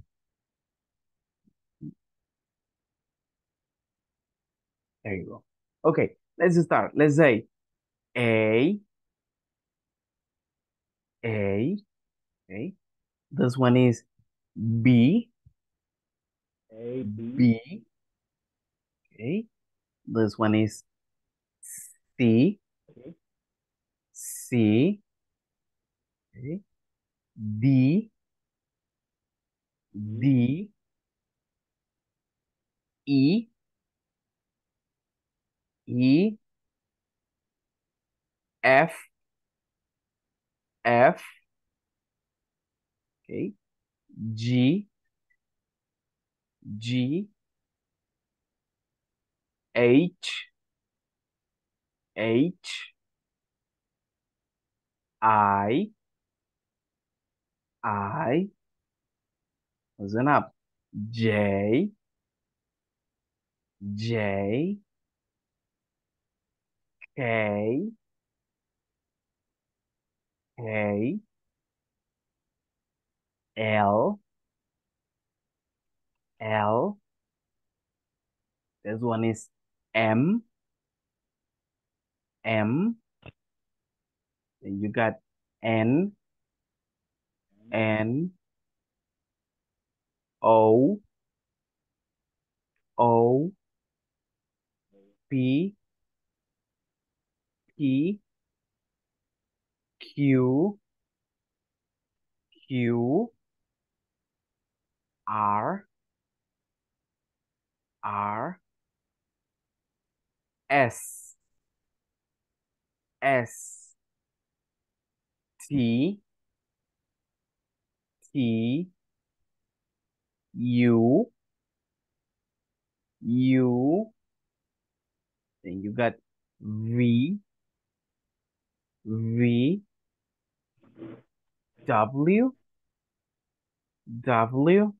There you go. Okay, let's start. Let's say A, A, okay. This one is B, A, B, okay. This one is C, Okay. C, okay. D, D, E, E, F, F, okay, G, G, H, H, I, I, listen up, J, J, K, K, L, L, this one is M, M, you got N, N, O, O, P, P, Q, Q, R, R, S, S, T, T, U, U, then you got V, V, W, W,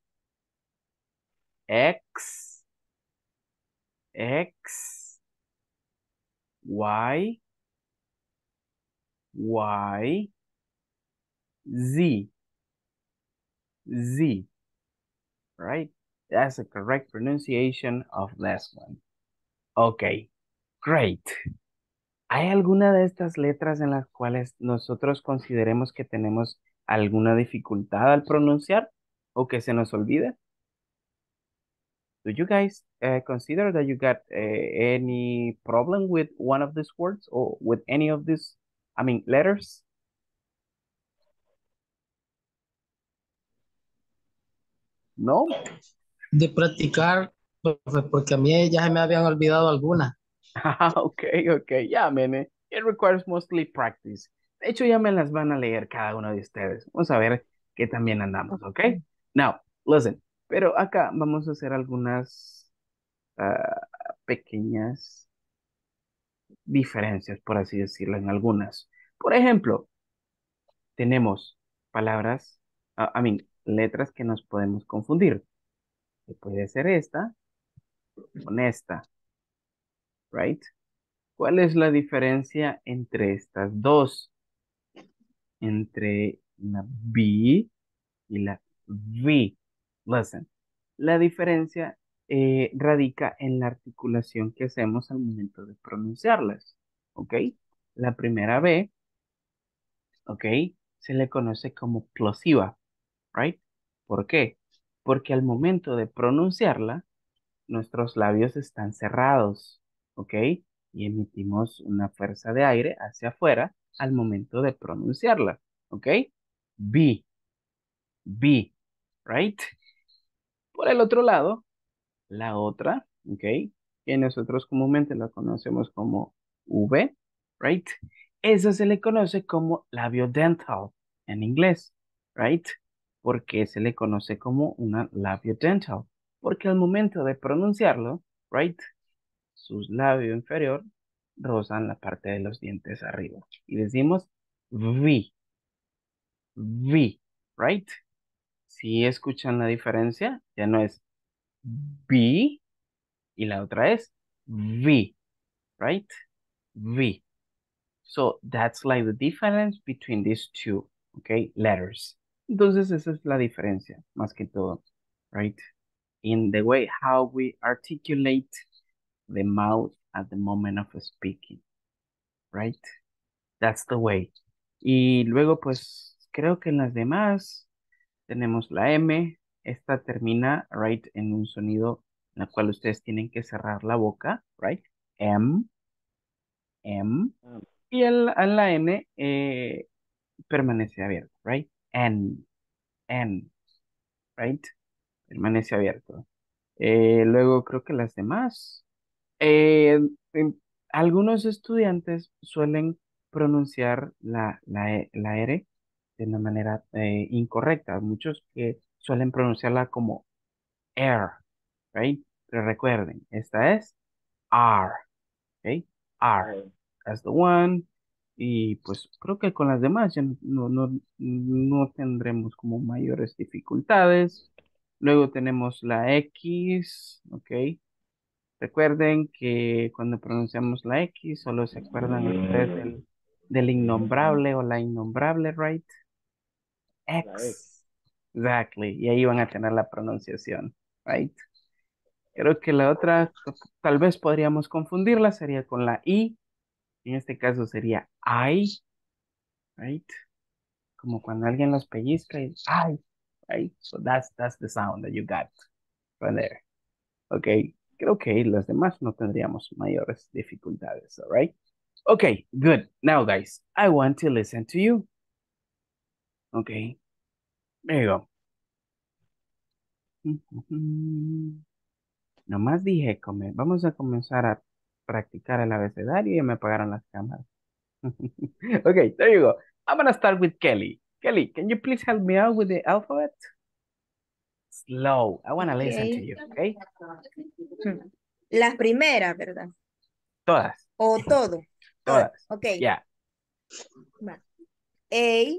X, X, Y, Y, Z, Z, right? That's the correct pronunciation of last one. Okay, great. ¿Hay alguna de estas letras en las cuales nosotros consideremos que tenemos alguna dificultad al pronunciar o que se nos olvide? Do you guys uh, consider that you got uh, any problem with one of these words or with any of these, I mean, letters? No? De practicar, porque a mí ya se me habían olvidado algunas. okay, okay. Yeah, man. It requires mostly practice. De hecho, ya me las van a leer cada uno de ustedes. Vamos a ver qué también andamos, ¿ok? Now, listen. Pero acá vamos a hacer algunas ah, pequeñas diferencias, por así decirlo, en algunas. Por ejemplo, tenemos palabras, ah, I mean, letras que nos podemos confundir. Puede ser esta con esta, right? ¿Cuál es la diferencia entre estas dos? Entre la B y la V. Listen, la diferencia eh, radica en la articulación que hacemos al momento de pronunciarlas, ¿ok? La primera B, ¿ok? Se le conoce como plosiva, right? ¿Por qué? Porque al momento de pronunciarla, nuestros labios están cerrados, ¿ok? Y emitimos una fuerza de aire hacia afuera al momento de pronunciarla, ¿ok? B, B, right? Por el otro lado, la otra, ¿ok? Que nosotros comúnmente la conocemos como V, right? Esa se le conoce como labio dental en inglés, right? ¿Por qué se le conoce como una labio dental? Porque al momento de pronunciarlo, right? Sus labios inferior rozan la parte de los dientes arriba. Y decimos V, V, right? Si escuchan la diferencia, ya no es B y la otra es V, right? V. So that's like the difference between these two, okay, letters. Entonces esa es la diferencia, más que todo, right? In the way how we articulate the mouth at the moment of speaking, right? That's the way. Y luego, pues, creo que en las demás tenemos la M. Esta termina, right, en un sonido en el cual ustedes tienen que cerrar la boca, right? M, M. Y el, en la N eh, permanece abierto, right? N, N, right? Permanece abierto. Eh, luego creo que las demás. eh, algunos estudiantes suelen pronunciar la, la, E- la R de una manera eh, incorrecta. Muchos que suelen pronunciarla como air, right? Pero recuerden, esta es R, ¿ok? R, that's the one. Y pues creo que con las demás ya no, no, no tendremos como mayores dificultades. Luego tenemos la X, ¿ok? Recuerden que cuando pronunciamos la X, solo se acuerdan ustedes del, del innombrable o la innombrable, right? X. Exactly. Y ahí van a tener la pronunciación, right? Creo que la otra, tal vez podríamos confundirla, sería con la I. En este caso sería I, right? Como cuando alguien los pellizca y I, right? So that's, that's the sound that you got right there. Okay. Creo que las demás no tendríamos mayores dificultades, all right? Okay, good. Now, guys, I want to listen to you. Okay. There you go. Nomás dije, come- vamos a comenzar a practicar el abecedario y me apagaron las cámaras. Okay, there you go. I'm gonna start with Kelly. Kelly, can you please help me out with the alphabet? Slow. I wanna listen to you, okay? Las primeras, ¿verdad? Todas, O todo. todas. Ok. Yeah. A,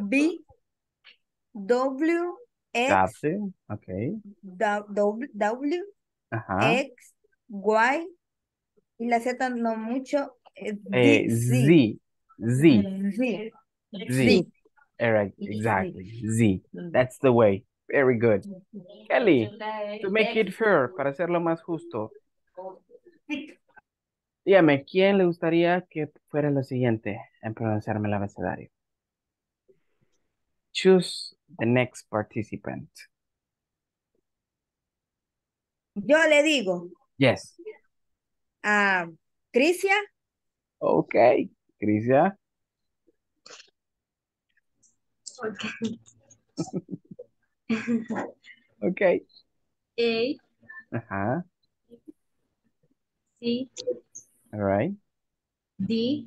B, W, X, W. Okay. W, W, Ajá. X, Y, y la Z no mucho, eh, Eh, Z. Z. Z. Z. All right. Exactly. Z. That's the way. Very good. Kelly, to make it fair, para hacerlo más justo, dígame, ¿quién le gustaría que fuera lo siguiente en pronunciarme el abecedario? Choose the next participant. Yo le digo Yes. a Crisia, Okay. Crisia. Okay. Okay. A, Ajá. C, All right. D,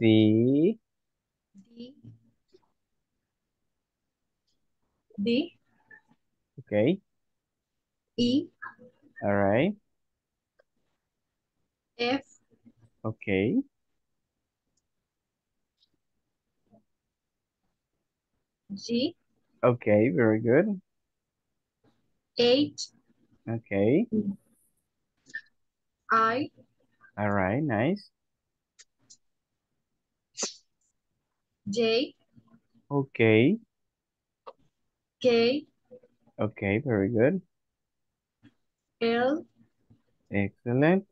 Sí. D, Okay. E, All right. F, Okay. G, Okay. Very good. H, Okay. I, All right. Nice. J, Okay. K, Okay. Very good. L, Excellent.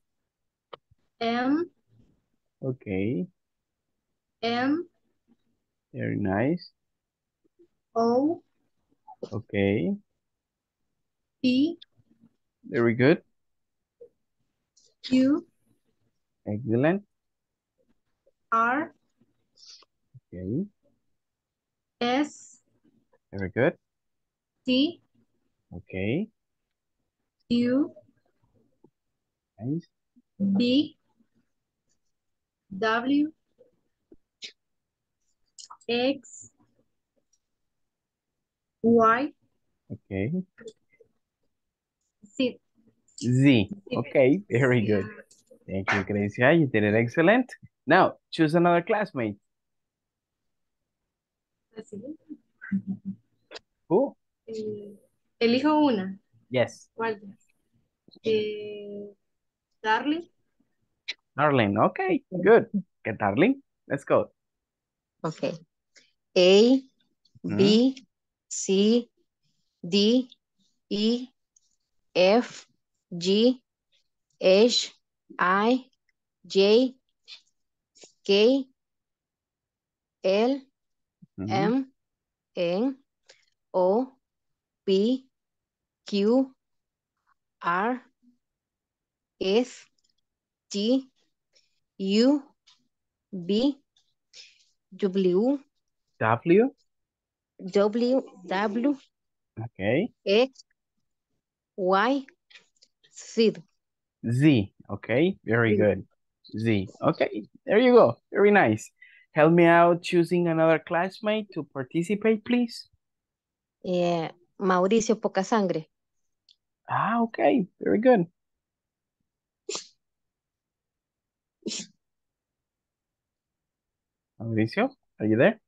M, Okay. M, Very nice. O, Okay. P, Very good. Q, Excellent. R, Okay. S, Very good. T, Okay. U, Nice. B, W, X, Y, Okay. Z. Z. Okay. Very good. Thank you, Gracia. You did it excellent. Now, choose another classmate. Who? Eh, elijo una. Yes. ¿Cuál? Eh, Darling. Darling. Okay. Good. Get Darling. Let's go. Okay. A, B, C, D, E, F, G, H, I, J, K, L, M, N, O, P, Q, R, S, T, U, V, W, W. W, W, Okay. X, Y, Z. Z. Okay. Very good. Z. Okay. There you go. Very nice. Help me out choosing another classmate to participate, please. Eh, Mauricio Poca Sangre. Ah, okay. Very good. Mauricio, are you there?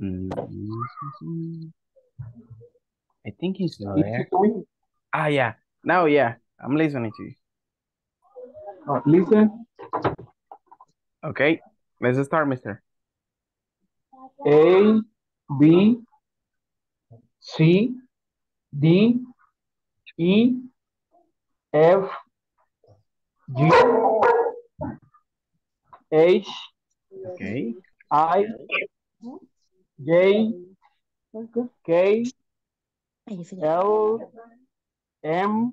Mm, I think he's not there. Ah, yeah. Now, yeah. I'm listening to you. Uh, listen, Okay. Let's start, mister. A, B, C, D, E, F, G, H, Okay. I, J, K, L, M,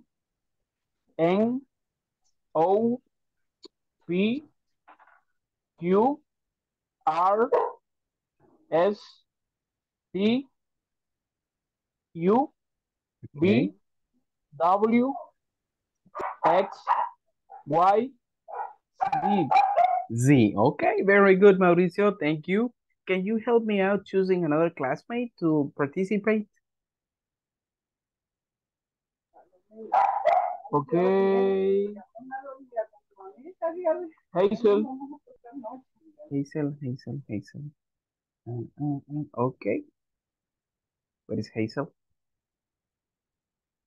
N, O P Q R S T U B W X Y. Z. Okay, very good, Mauricio. Thank you. Can you help me out choosing another classmate to participate? Okay. Hazel. Hazel, Hazel, Hazel. Uh, uh, uh, okay. Where is Hazel?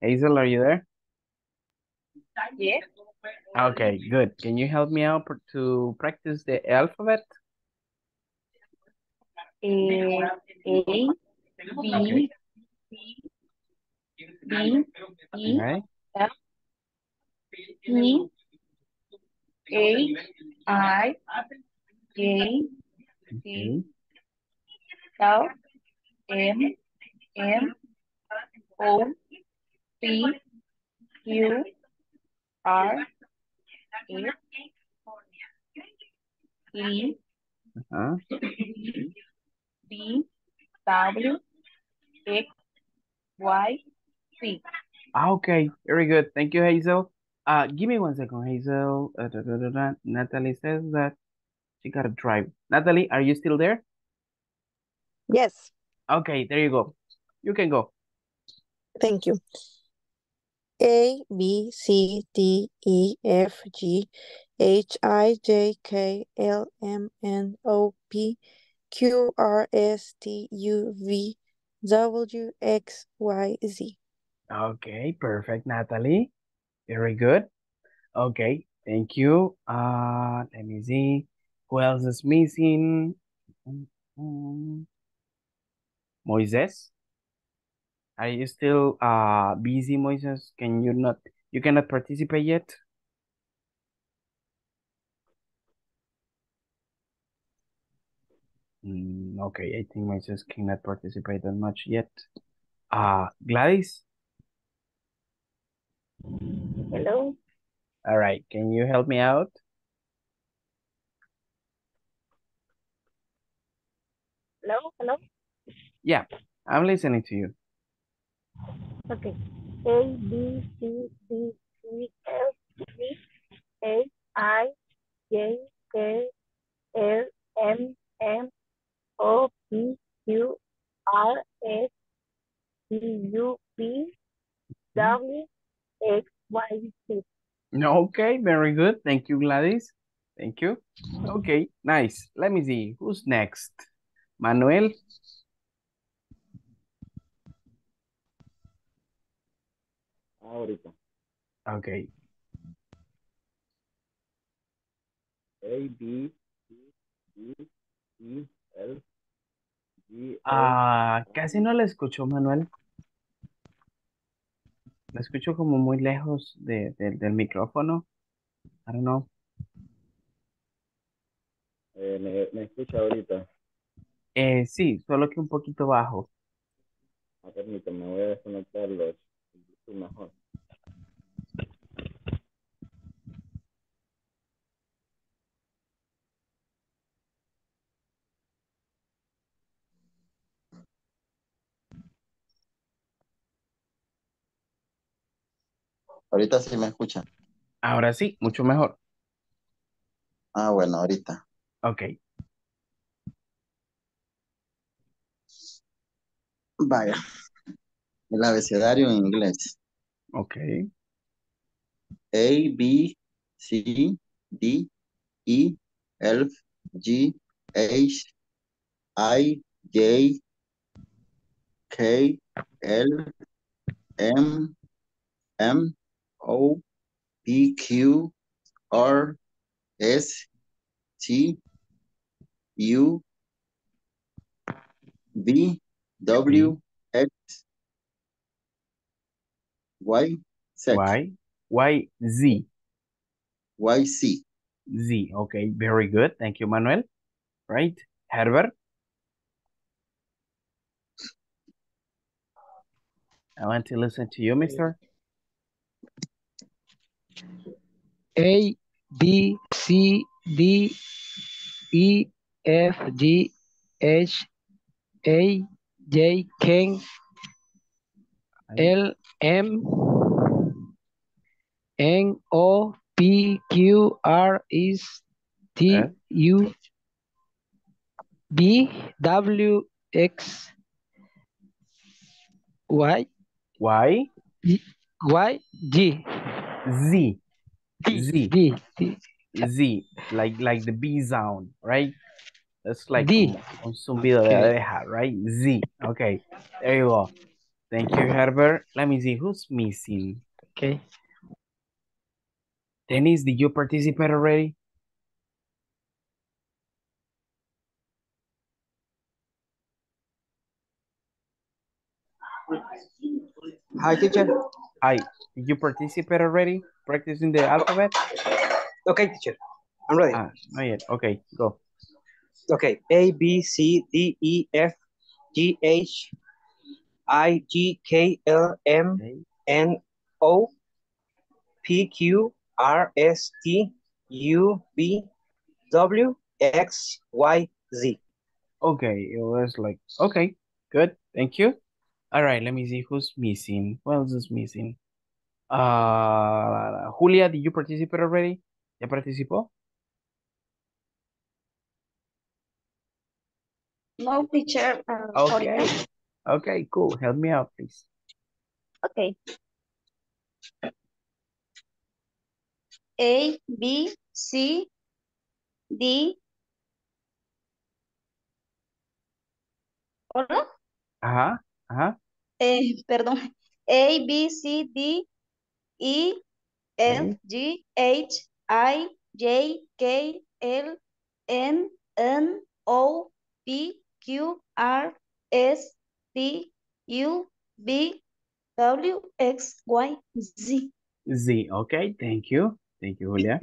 Hazel, are you there? Yes. Okay, good. Can you help me out to practice the alphabet? A, A, B, Okay. B, E, Right. F, E, H, I, J, Okay. L, M, M, O, P, Q, R, S, T. B, W, X, Y, Z. Ah, Okay, very good. Thank you, Hazel. Uh, give me one second, Hazel. Uh, da, da, da. Natalie says that she got to drive. Natalie, are you still there? Yes, Okay, there you go. You can go. thank you. A, B, C, D, E, F, G, H, I, J, K, L, M, N, O, P, Q, R, S, T, U, V, W, X, Y, Z. Okay, perfect, Natalie. Very good. Okay, thank you. Uh, let me see. Who else is missing? Mm, mm. Moises? Are you still uh busy, Moises? Can you not you cannot participate yet? Mm, okay, I think Moises cannot participate that much yet. Uh Gladys? Hello. All right, can you help me out? Hello. Hello. Yeah, I'm listening to you. Okay. A B C D E F G H I J K L M N O P Q R S T U V W X Y Z. Okay, very good. Thank you, Gladys. Thank you. Okay, nice. Let me see. Who's next? Manuel? Ahorita. Okay. A, B, C, D, E, L, G, Ah, casi no le escucho, Manuel. La escucho como muy lejos de, de- del micrófono. I don't know. Eh, me, me escucha ahorita. Eh, sí, solo que un poquito bajo. Ah, permítame, voy a desconectar los Bluetooth mejor. Ahorita sí me escucha. Ahora sí, mucho mejor. Ah, bueno, ahorita. Ok. Vaya. El abecedario en inglés. Ok. A, B, C, D, E, F, G, H, I, J, K, L, M, M, O, P, Q, R, S, T, U, V, W, X, Y, Z. Y. Y, Z. Y, C. Z. Okay, very good. Thank you, Manuel. Right. Herbert? I want to listen to you, mister. A, B, C, D, E, F, G, H, A, J, K, L, M, N, O, P, Q, R, S, T? U, B, W, X, Y, Y, Y, G, Z, Z, D, D, Z, like like the B sound, right? That's like D. un, un zumbido de Okay. abeja, right? Z. Okay, there you go. Thank you, Herbert. Let me see who's missing. Okay. Dennis, did you participate already? Hi, teacher. Hi, did you participate already? Practicing the alphabet? Okay, teacher. I'm ready. Ah, not yet. Okay, go. Okay. A, B, C, D, E, F, G, H, I, G, K, L, M, N, O, P, Q, R, S, T, U, V, W, X, Y, Z. Okay, it was like, okay, good, thank you. All right, let me see who's missing. Who else is missing? Uh, Julia, did you participate already? ¿Ya participó? No, teacher. uh, Okay, okay, cool. Help me out, please. Okay. A, B, C, D. ¿Hola? Ajá, ajá. Eh, perdón. A, B, C, D, E, F, Okay. G, H, I, J, K, L, N, N, O, P, Q, R, S, T, U, V, W, X, Y, Z. Z, okay, thank you. Thank you, Julia.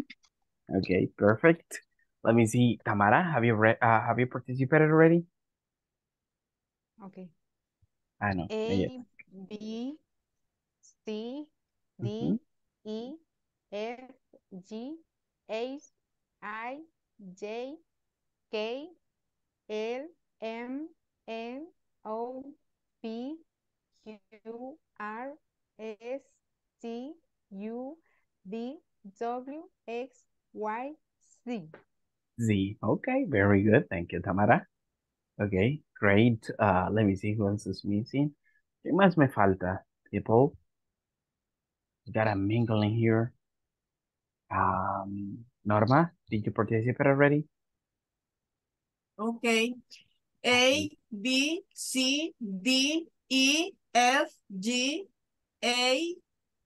Okay, perfect. Let me see, Tamara, have you read, uh, have you participated already? Okay. Ah, no, not. A, B, C. D, E, F, G, H, I, J, K, L, M, N, O, P, Q, R, S, T, U, V, W, X, Y, Z. Z, okay, very good. Thank you, Tamara. Okay, great. Uh, let me see who else is missing. ¿Qué más me falta, people? We got a mingle in here. Um, Norma, did you participate already? Okay. A, B, C, D, E, F, G, A,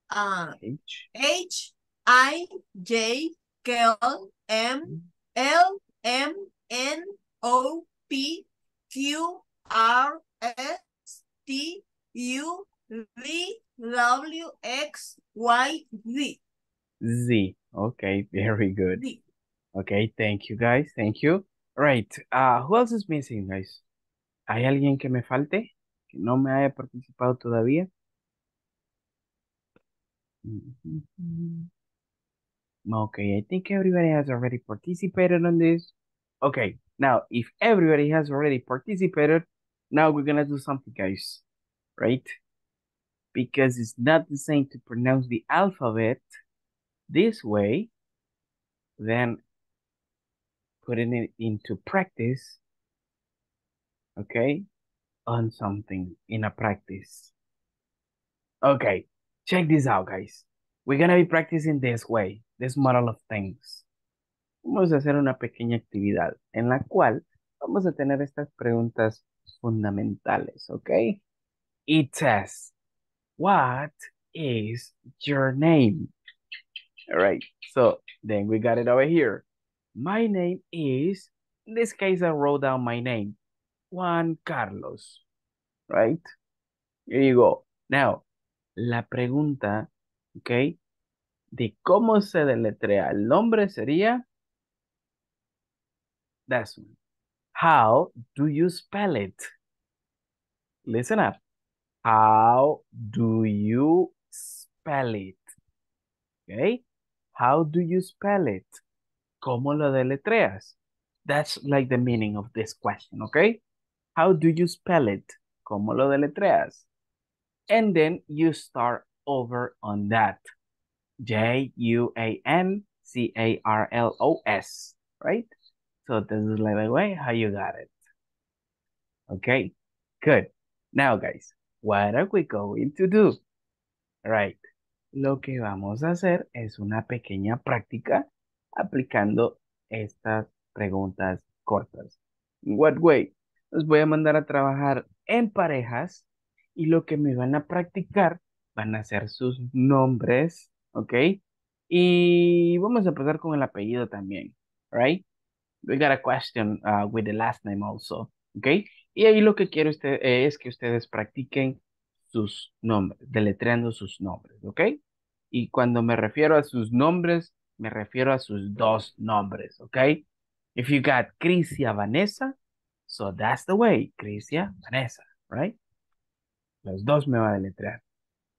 uh, H. H, I, J, K, L, M, L, M, N, O, P, Q, R, S, T, U, V, W, X, Y, Z. Z. Okay, very good. Z. Okay, thank you guys. Thank you. Right. Uh, who else is missing, guys? ¿Hay alguien que me falte? Que no me haya participado todavía? Mhm. Okay, I think everybody has already participated on this. Okay, now if everybody has already participated, now we're gonna do something, guys, right? Because it's not the same to pronounce the alphabet this way, then putting it into practice, okay, on something in a practice. Okay, check this out, guys. We're gonna be practicing this way, this model of things. Vamos a hacer una pequeña actividad en la cual vamos a tener estas preguntas fundamentales, ¿ok? It says, what is your name? All right, so then we got it over here. My name is, in this case, I wrote down my name, Juan Carlos, right? Here you go. Now, la pregunta, okay, De cómo se deletrea el nombre sería That's one. How do you spell it? Listen up. How do you spell it? Okay. How do you spell it? ¿Cómo lo deletreas? That's like the meaning of this question, okay? How do you spell it? ¿Cómo lo deletreas? And then you start over on that. J-U-A-N-C-A-R-L-O-S, right? So this is like the way how you got it. Okay, good. Now, guys, what are we going to do? Right. Lo que vamos a hacer es una pequeña práctica aplicando estas preguntas cortas. what way? Los voy a mandar a trabajar en parejas y lo que me van a practicar van a ser sus nombres, ¿ok? Y vamos a empezar con el apellido también, right? We got a question uh, with the last name also, ¿ok? Y ahí lo que quiero eh, es que ustedes practiquen sus nombres, deletreando sus nombres, ¿ok? Y cuando me refiero a sus nombres, me refiero a sus dos nombres, ¿ok? If you got Crisia Vanessa, so that's the way, Crisia Vanessa, right? Los dos me va a deletrear,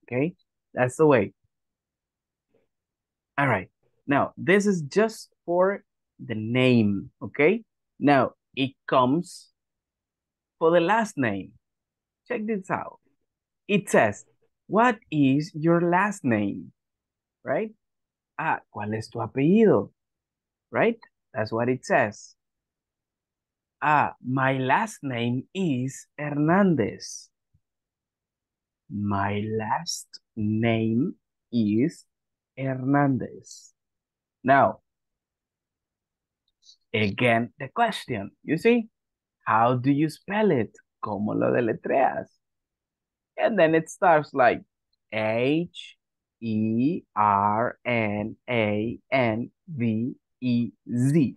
¿ok? That's the way. All right. Now, this is just for the name, okay? Now, it comes for the last name. Check this out. It says, what is your last name? Right? Ah, ¿cuál es tu apellido? Right? That's what it says. Ah, my last name is Hernandez. My last name is Hernandez. Now, again, the question, you see? How do you spell it? ¿Cómo lo deletreas? And then it starts like H E R N A N V E Z.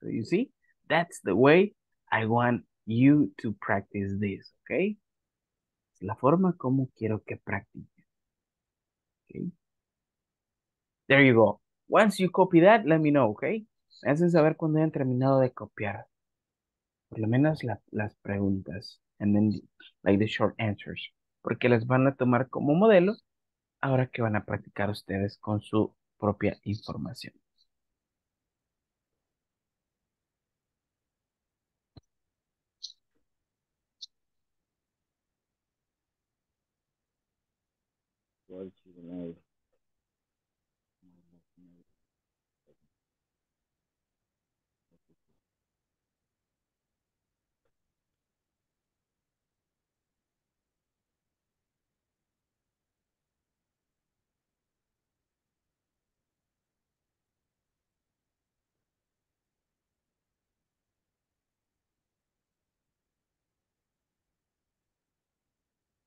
So you see, that's the way I want you to practice this, okay? Es la forma como quiero que practiques. Okay. There you go. Once you copy that, let me know, okay? Hacen saber cuando hayan terminado de copiar. Por lo menos la, las preguntas. And then, like the short answers. Porque las van a tomar como modelo ahora que van a practicar ustedes con su propia información.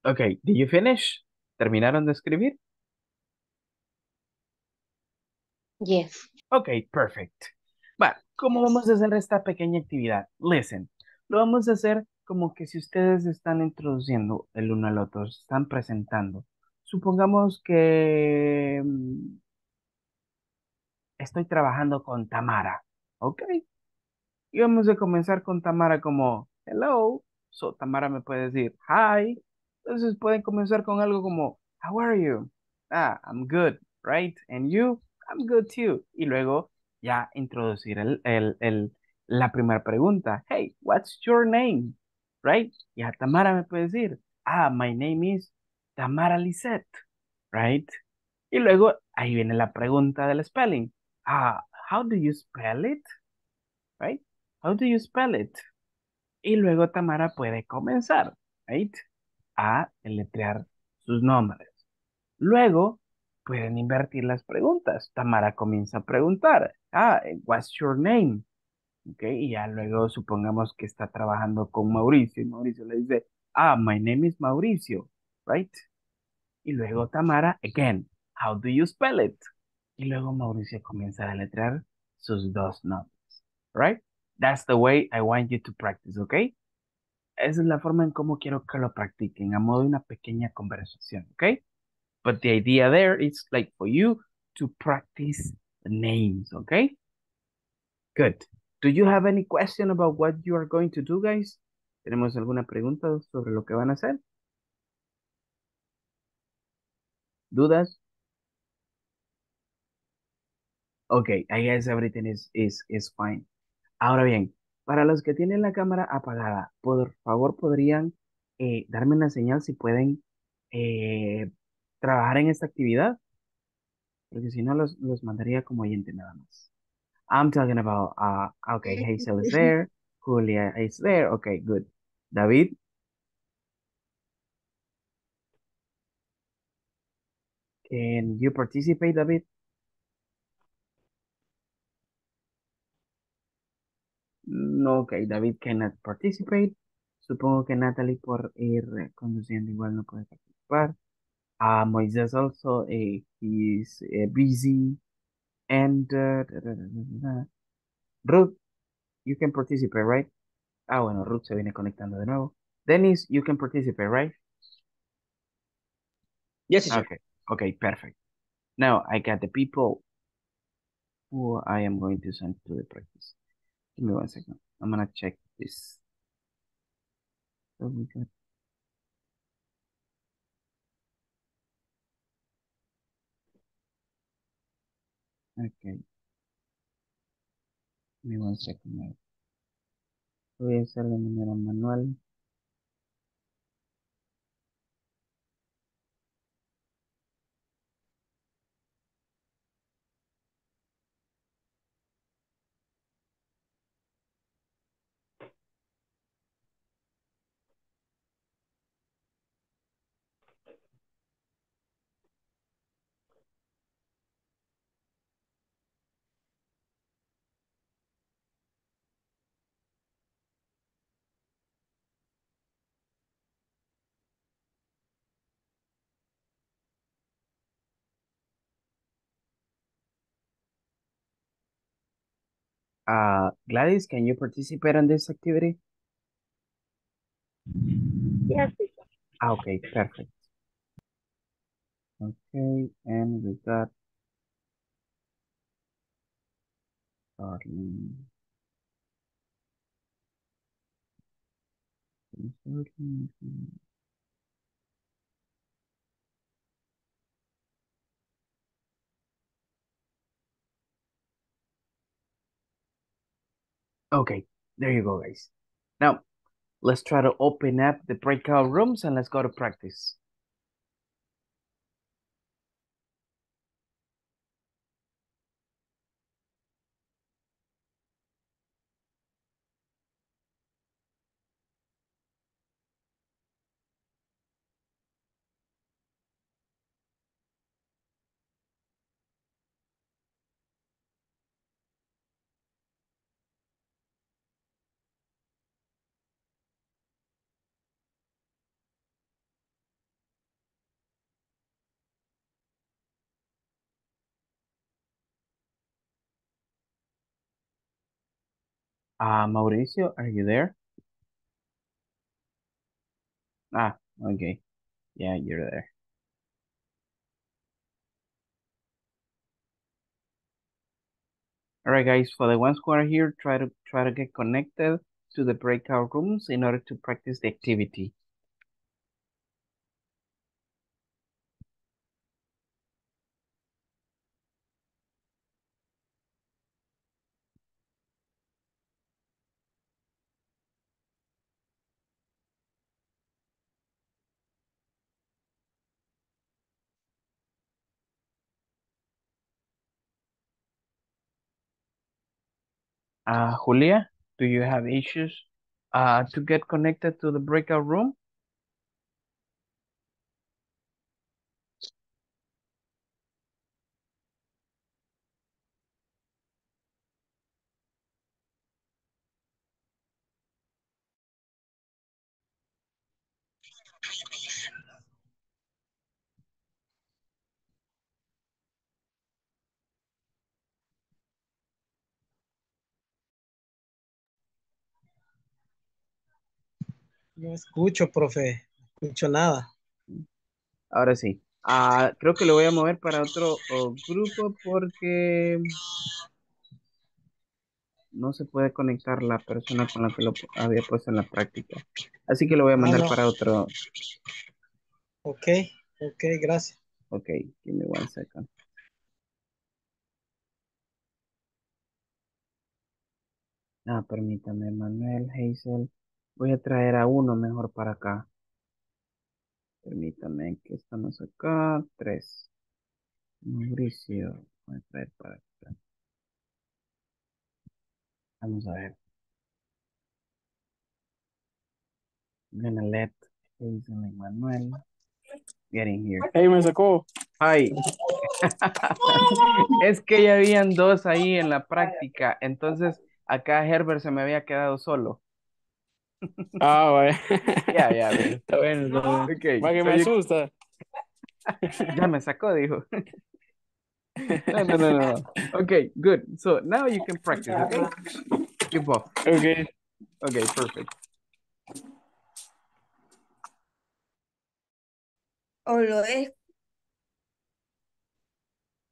Okay, did you finish? ¿Terminaron de escribir? Yes. Okay, perfect. Bueno, ¿cómo vamos a hacer esta pequeña actividad? Listen, lo vamos a hacer como que si ustedes están introduciendo el uno al otro, se están presentando. Supongamos que mm, estoy trabajando con Tamara, ¿ok? Y vamos a comenzar con Tamara como, hello. So, Tamara me puede decir, hi. Entonces pueden comenzar con algo como, how are you? Ah, I'm good, right? And you? I'm good too. Y luego ya introducir el, el, el, la primera pregunta. Hey, what's your name? Right? Ya Tamara me puede decir, ah, my name is Tamara Lisette. Right? Y luego ahí viene la pregunta del spelling. Ah, how do you spell it? Right? How do you spell it? Y luego Tamara puede comenzar, right? A deletrear sus nombres. Luego pueden invertir las preguntas. Tamara comienza a preguntar, ah, what's your name? Ok, y ya luego supongamos que está trabajando con Mauricio y Mauricio le dice, ah, my name is Mauricio, right? Y luego Tamara, again, how do you spell it? Y luego Mauricio comienza a deletrear sus dos nombres, right? That's the way I want you to practice, ¿ok? Esa es la forma en cómo quiero que lo practiquen, a modo de una pequeña conversación, ¿ok? But the idea there is like for you to practice the names, okay? Good. Do you have any question about what you are going to do, guys? ¿Tenemos alguna pregunta sobre lo que van a hacer? ¿Dudas? Okay, I guess everything is, is, is fine. Ahora bien, para los que tienen la cámara apagada, por favor podrían eh, darme una señal si pueden eh, trabajar en esta actividad, porque si no los, los mandaría como oyente nada más. I'm talking about, uh, okay, Hazel is there, Julia is there, okay, good. David, can you participate, David? No, ok, David cannot participate. Supongo que Natalie por ir eh, conduciendo igual no puede participar. Uh, Moises also, uh, he's uh, busy. And uh, da, da, da, Ruth, you can participate, right? Ah, bueno, Ruth se viene conectando de nuevo. Dennis, you can participate, right? Yes, sir. Okay, okay, perfect. Now I got the people who I am going to send to the practice. Give me one second. I'm gonna check this. Oh so we got Okay. Give me one second. now. Voy a hacer de manera manual. Uh, Gladys, can you participate in this activity? Yes. Ah, okay, perfect. Okay, and we got Darlene. Okay, there you go, guys. Now, let's try to open up the breakout rooms and let's go to practice. Uh, Mauricio, are you there? Ah, okay. Yeah, you're there. All right, guys, for the ones who are here, try to try to get connected to the breakout rooms in order to practice the activity. Julia, do you have issues uh, to get connected to the breakout room? No escucho, profe. No escucho nada. Ahora sí. Ah, creo que lo voy a mover para otro oh, grupo porque no se puede conectar la persona con la que lo había puesto en la práctica. Así que lo voy a mandar no. para otro. Ok, ok, gracias. Ok, give me one second. Ah, permítame, Manuel, Hazel. Voy a traer a uno mejor para acá. Permítame, que estamos acá. Tres. Mauricio. Voy a traer para acá. Vamos a ver. I'm gonna let Hazel and Manuel get in here. Hey, me sacó. Hi. es que ya habían dos ahí en la práctica, entonces acá Herbert se me había quedado solo. Ah, vaya. Ya, ya. Está bueno, está bueno. Okay, Va que so me you- asusta. Ya me sacó, dijo. No, no, no, no. Okay, good. So now you can practice, okay? You both. Okay. Okay, perfect. O lo es.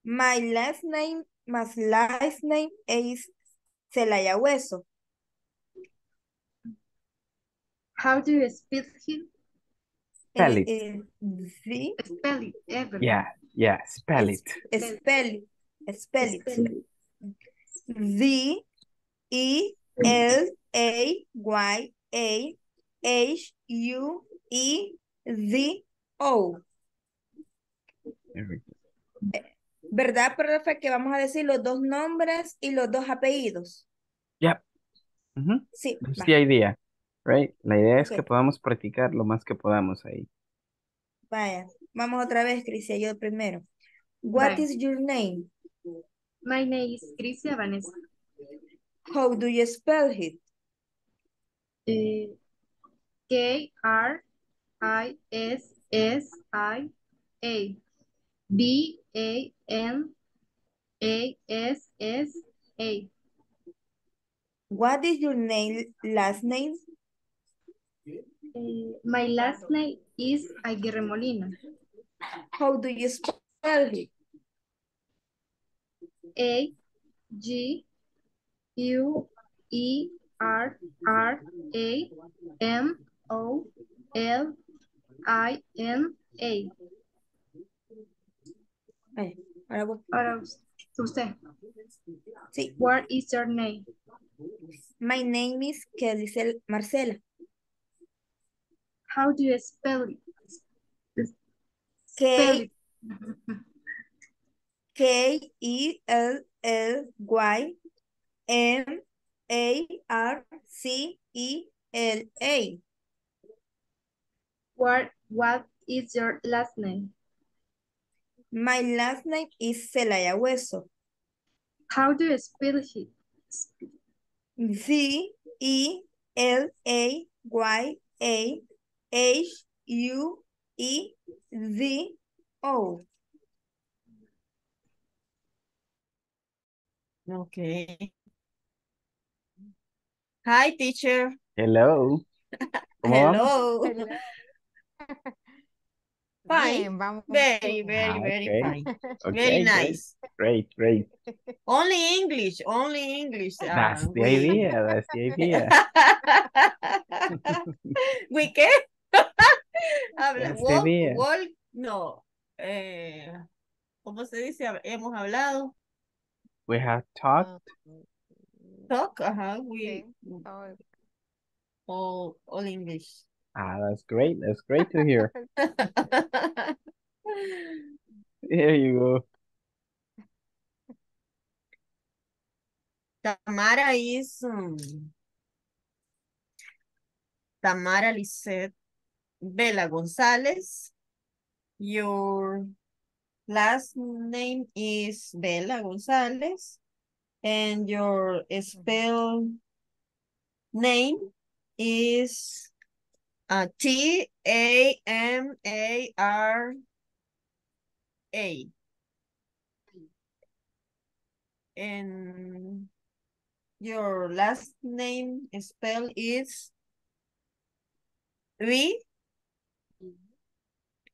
My last name, my last name is Celaya Hueso. How do you spell him? Spell Eh, it. eh, sí, Spell it, everyone. Yeah, yeah, spell it. spell it, spell it. V E L A Y A H U E Z O. Very good. ¿Verdad, profe, que vamos a decir los dos nombres y los dos apellidos? Yep. Mhm. Sí, That's va, the idea, right? La idea es que podamos practicar lo más que podamos ahí. vaya. Vamos otra vez, Crisia, yo primero. What Vaya. is your name? My name is Crisia Vanessa. How do you spell it? Eh, K R I S S I A B A N A S S A. What is your name, last name? Eh, my last name is Aguirre Molina. How do you spell it? A G U E R R A M O L I N A. Ahora vos. Ahora us- usted. Sí. What is your name? My name is Marcela. How do you spell it? Spell K it. K E L L Y M A R C E L A. What What is your last name? My last name is Celaya Hueso. How do you spell it? Z E L A Y A H U E Z O. Okay. Hi, teacher. Hello. ¿Cómo vamos? Hello. Fine. Bien. Very, very, Ah, very okay. fine. Okay, Very nice. Great, great. Only English, only English. That's uh, the we- idea. That's the idea. ¿We qué? Habla, walk, idea. walk, no. Eh, ¿Cómo se dice? Hemos hablado. We have talked. Talk, ajá, we, Sí. Oh, all, all English. Ah, that's great. That's great to hear. There you go. Tamara is um, Tamara Lisette Vela González. Your last name is Vela González. And your spell name is uh, T A M A R A. And your last name spell is V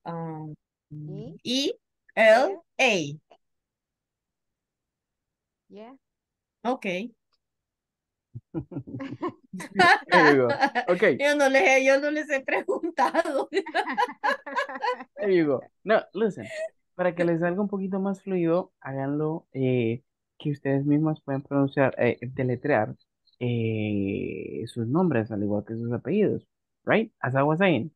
um, E L A. yeah. Okay. There you go. Okay. Yo no les, yo no les he preguntado. There you go. No, listen. Para que les salga un poquito más fluido, háganlo eh, que ustedes mismos pueden pronunciar, eh, deletrear eh, sus nombres al igual que sus apellidos, right? As I was saying,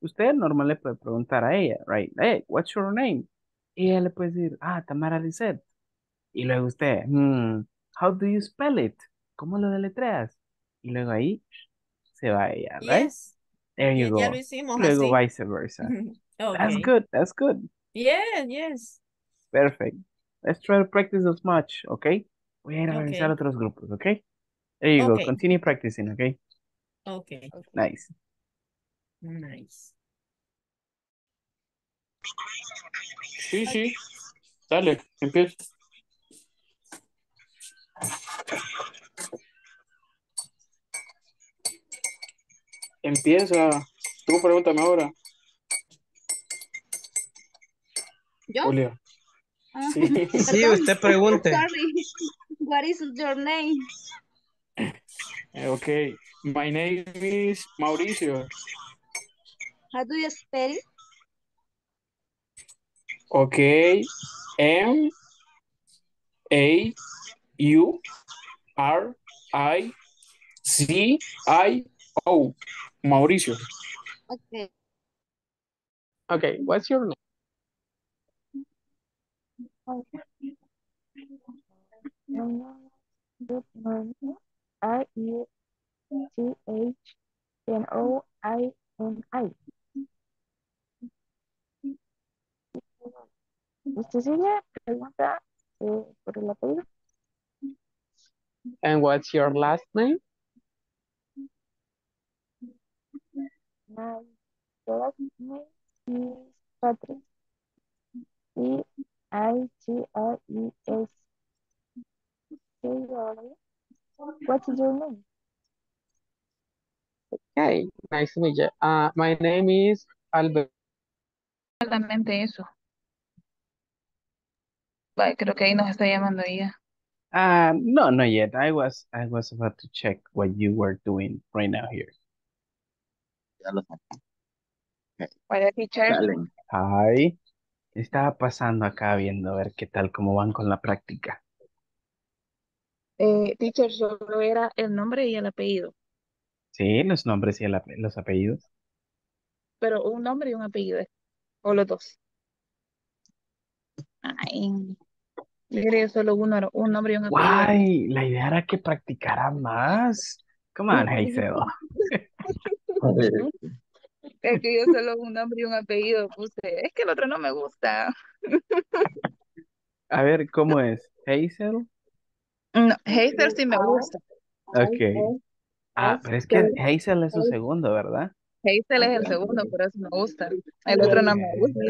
usted normal le puede preguntar a ella, right? Hey, what's your name? Y ella le puede decir, ah, Tamara Lisette. Y luego usted, hmm, how do you spell it? ¿Cómo lo deletreas? Y luego ahí se va ella, right? Yes. There you Ya, go. ya lo hicimos Luego así. viceversa. That's Okay. good, that's good. Yeah, yes. Perfect. Let's try to practice as much, okay? Voy a ir a revisar Okay. otros grupos, okay? There you go. Continue practicing, okay? Okay. Nice. Nice. Sí, sí. Dale, empieza. Empieza. Tú pregúntame ahora, ¿Yo? Julia. Ah, Sí. Sí, usted pregunte. Sorry. What is your name? Eh, Okay. My name is Mauricio. How do you spell it? Okay. M A U R I C I O. Mauricio. Okay. Okay. What's your name? Good morning. R E T H N O I N I. ¿Usted sigue? Pregunta eh, por el apellido. And what's your last name? My last name is Patrick. P I T R E S. What's your name? Okay. Nice to meet you. Uh, my name is Albert. Exactamente eso. Vale, creo que ahí nos está llamando ella. Uh, no, not yet. I was I was about to check what you were doing right now here. Vaya, teacher. Hi. ¿Qué estaba pasando acá viendo a ver qué tal, cómo van con la práctica? Eh, teacher, solo era el nombre y el apellido, Sí, los nombres y el ape- los apellidos. pero un nombre y un apellido, o los dos. Ay, yo quería solo uno, un nombre y un apellido. Guay, la idea era que practicara más. Come on, Hazel. Es que yo solo un nombre y un apellido puse. Es que el otro no me gusta. A ver, ¿cómo es? Hazel. No, Hazel sí me gusta. Ok. Ah, pero es que Hazel es su segundo, ¿verdad? Hazel es el segundo, por eso me gusta. El otro no me gusta.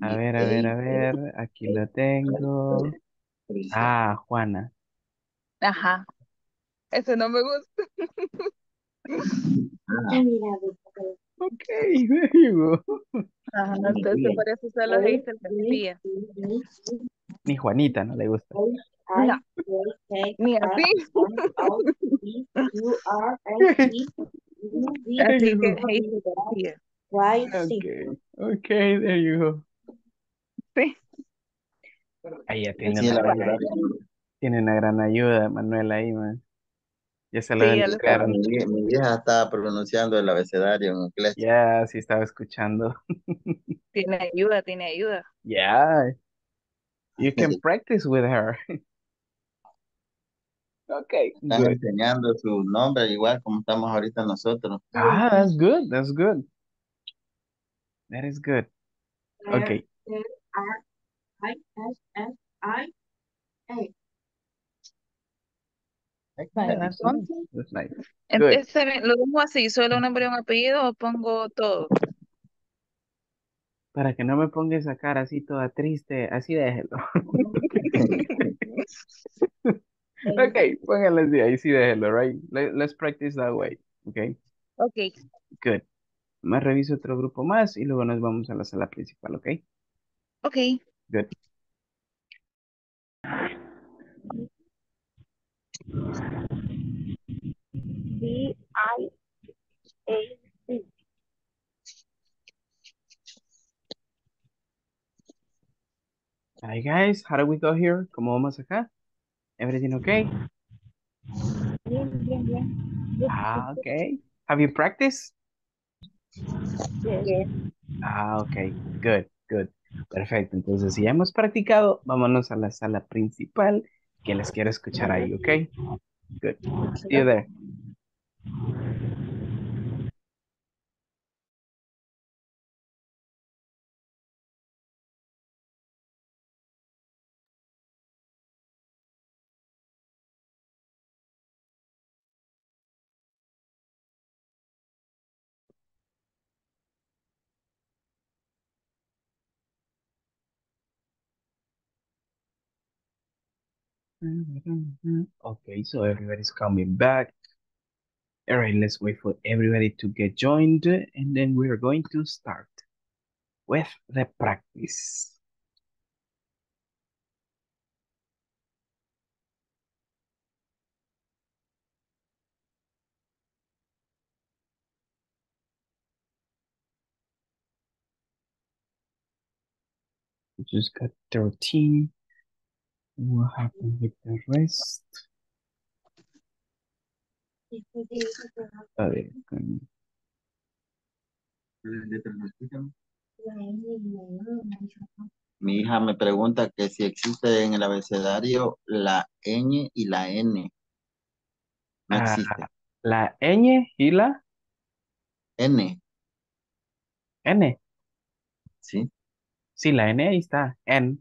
A ver, a ver, a ver. Aquí lo tengo. Ah, Juana. Ajá. Ese no me gusta. Ok, there you go. Ajá, entonces por eso solo Hazel me decía. Ni Juanita no le gusta. No, ni así. Así que. Okay, okay, there you go. Sí. Ahí ya tiene Sí, una, gran, verdad. tiene una gran ayuda, Manuel, ahí, man. Ya se lo Sí. Mi, mi vieja estaba pronunciando el abecedario en inglés. Ya, sí estaba escuchando. Tiene ayuda, tiene ayuda. Yeah, you can practice with her. Okay, Están good. enseñando su nombre igual como estamos ahorita nosotros. Ah, that's good, that's good. That is good. Entonces lo dejo así, solo un nombre y un apellido o pongo todo. Para que no me ponga esa cara así toda triste, así déjelo. Okay, póngale así, ahí sí déjelo, right? Let- let's practice that way, okay? Ok, Good. Más reviso otro grupo más y luego nos vamos a la sala principal, ¿ok? ok. Good. D I A C. Hi guys, how do we go here? ¿Cómo vamos acá? Everything okay? Bien, bien, bien. Ah, okay. Have you practiced? good. Yes. Ah, ok, good, good. Perfecto. Entonces, si ya hemos practicado, vámonos a la sala principal que les quiero escuchar ahí, ¿ok? Good. See you there. Mm-hmm. Okay, so everybody's coming back. All right, let's wait for everybody to get joined, and then we're going to start with the practice. Just got 13. What happened with the rest? A ver, con- Mi hija me pregunta que si existe en el abecedario la ñ y la n. No Ah, existe. la ñ y la N, N. ¿sí? Sí, la N ahí está. N.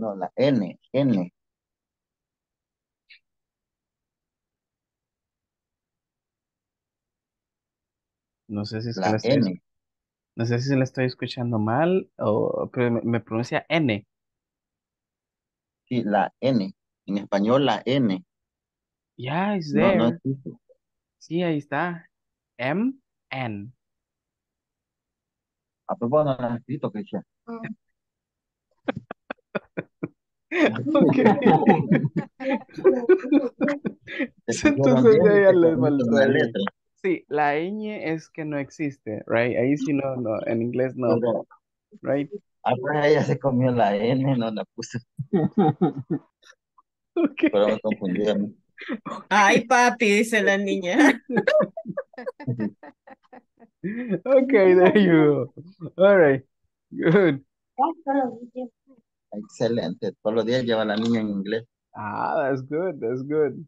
No, la N, N. No sé si es que La la estoy, N. no sé si la estoy escuchando mal o pero me, me pronuncia N. Sí, la N. En español la N. Yeah, it's No, no there. Sí, ahí está. M, N. A propósito, no la escrito, Cristian. Ok. Entonces ya, ya les la letra. Sí, la ñ es que no existe, right? Ahí sí no, no, en inglés no, Pero, right? ah, pues ella se comió la N, no la puse. Pero me confundí a mí. Ay, papi, dice la niña. Okay, there you go. All right, good. Excelente. Todos los días lleva a la niña en inglés. Ah, that's good, that's good.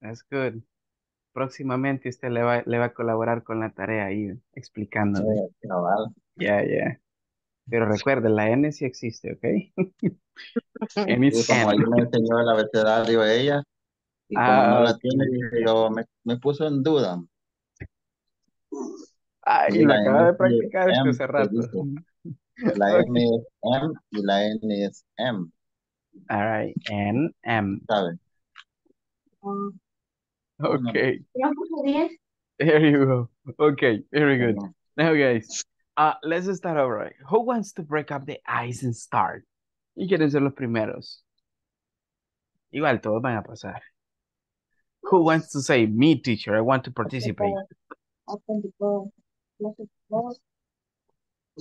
That's good. Próximamente usted le va, le va a colaborar con la tarea ahí, explicándole. Eh, cabal. Ya, ya. Pero recuerde, la N sí existe, ¿ok? Y it's como N. ahí me enseñó el abecedario ella, y como no Ah, la tiene, yo, me, me puso en duda. Ah, y la acaba de N sí es practicar es que M, hace rato. Dice. La Ok. M es M y la N es M, All right, N, M. ¿sabes? Okay, there you go. Okay, very good. Now, guys, uh, let's start over. right? Who wants to break up the ice and start? ¿Y quieren ser los primeros? Igual, todos van a pasar. Who wants to say, me, teacher, I want to participate?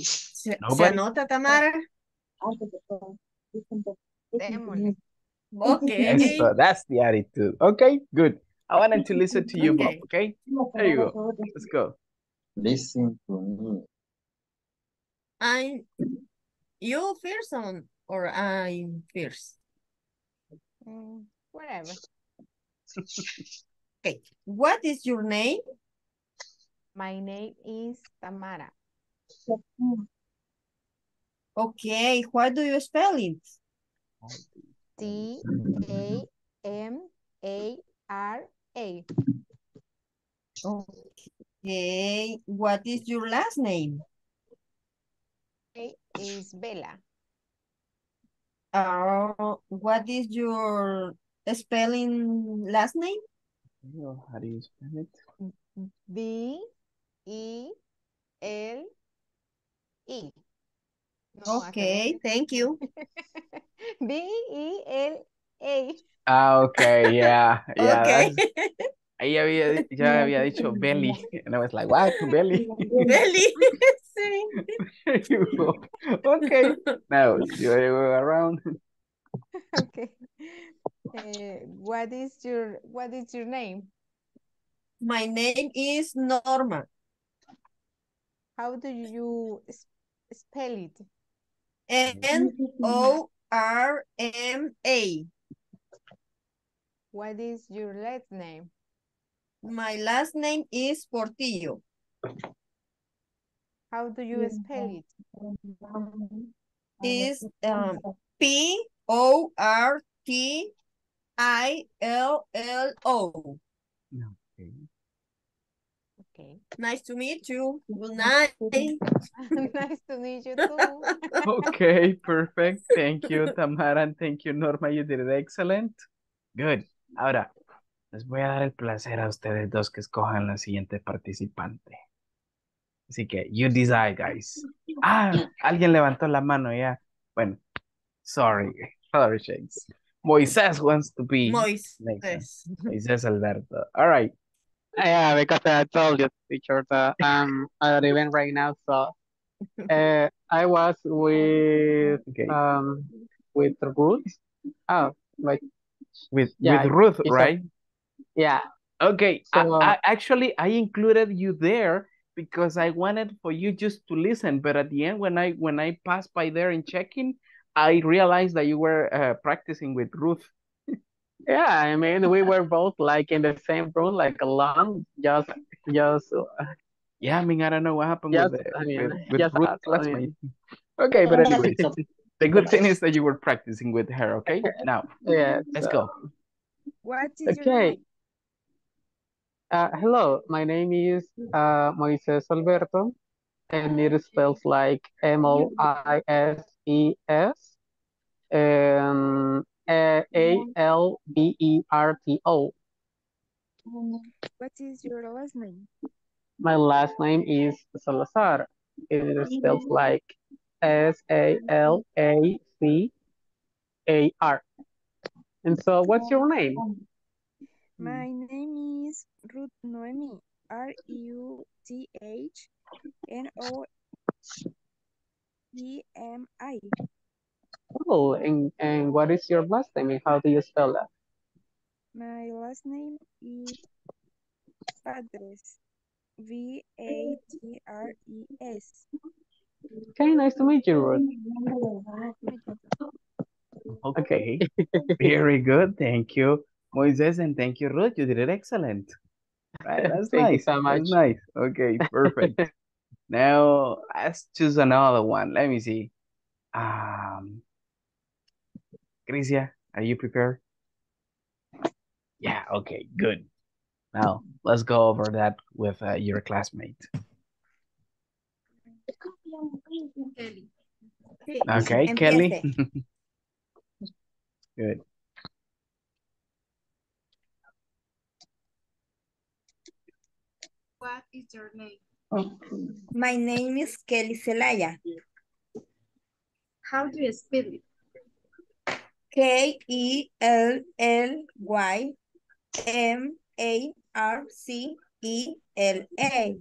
¿Se, se anota, Tamara? Démosle. Ok. Eso, that's the attitude. Okay, good. I wanted to listen to you, Bob, Okay. okay? There you go. Let's go. Listen to me. I'm you first on, or I'm first? Mm, whatever. Okay. What is your name? My name is Tamara. Okay. How do you spell it? T A M A R A. Okay. What is your last name? A is Bella. Uh, what is your spelling last name? How do you spell it? B E L E. No, Okay, thank you. B E L A. Ah, okay, yeah, yeah, Okay. that's, ahí había, di- ya había dicho belly, and I was like, what, belly? Belly. Sí. There you go. Okay, now, you wanna go around? Okay. Uh, what is your what is your name? My name is Norma. How do you s- spell it? N O R M A. What is your last name? My last name is Portillo. How do you spell it? Is um, P O R T I L L O. Okay. Okay. Nice to meet you. Good night. nice to meet you too. Okay, perfect. Thank you, Tamara, and thank you, Norma. You did it excellent. Good. Ahora, les voy a dar el placer a ustedes dos que escojan la siguiente participante. Así que, you decide, guys. Ah, alguien levantó la mano ya. Bueno, sorry. Sorry, Shakes. Moisés wants to be. Moisés. Moisés Alberto. All right. Yeah, because I told you, teacher, that I'm at an event right now, so uh, I was with um with Ruth. Oh, like With, Yeah, with Ruth, it's a- right? yeah. Okay, I- So, I, actually I included you there because I wanted for you just to listen, but at the end when I when I passed by there and checking, I realized that you were uh, practicing with Ruth. Yeah, I mean, we were both like in the same room, like alone, just, just, Yeah, I mean I don't know what happened just, with the, I mean, with, with just Ruth's us, I mean, Okay, but anyways, the good thing is that you were practicing with her. Okay, now yeah. let's so- go. What is your Okay. name? Uh, hello, my name is uh, Moises Alberto, and it spells like M O I S E S and uh, A L B E R T O. What is your last name? My last name is Salazar. It spells like S A L A C A R. And so, what's your name? My name is Ruth Noemi. R U T H N O E M I. Oh, and, and what is your last name? And how do you spell that? My last name is Padres. V A T R E S. Okay, nice to meet you, Ruth. Okay, very good. Thank you, Moises, and thank you, Ruth. You did it excellent. Right, that's Thank nice. so That's much. nice. Okay, perfect. Now let's choose another one. Let me see. Um, Crisia, are you prepared? Yeah, okay, good. Now let's go over that with uh, your classmate. Kelly. Okay, Kelly. Good. What is your name? My name is Kelly Zelaya. How do you spell it? K-E-L-L-Y M-A-R-C-E-L-A. Okay.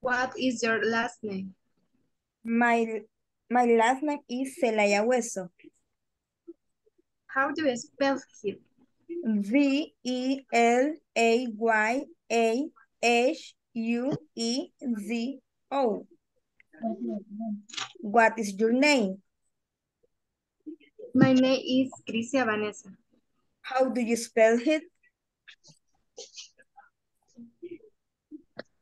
What is your last name? My, my last name is Celaya Hueso. How do you spell him? V-E-L-A-Y-A-H-U-E-Z-O. What is your name? My name is Crisia Vanessa. How do you spell it?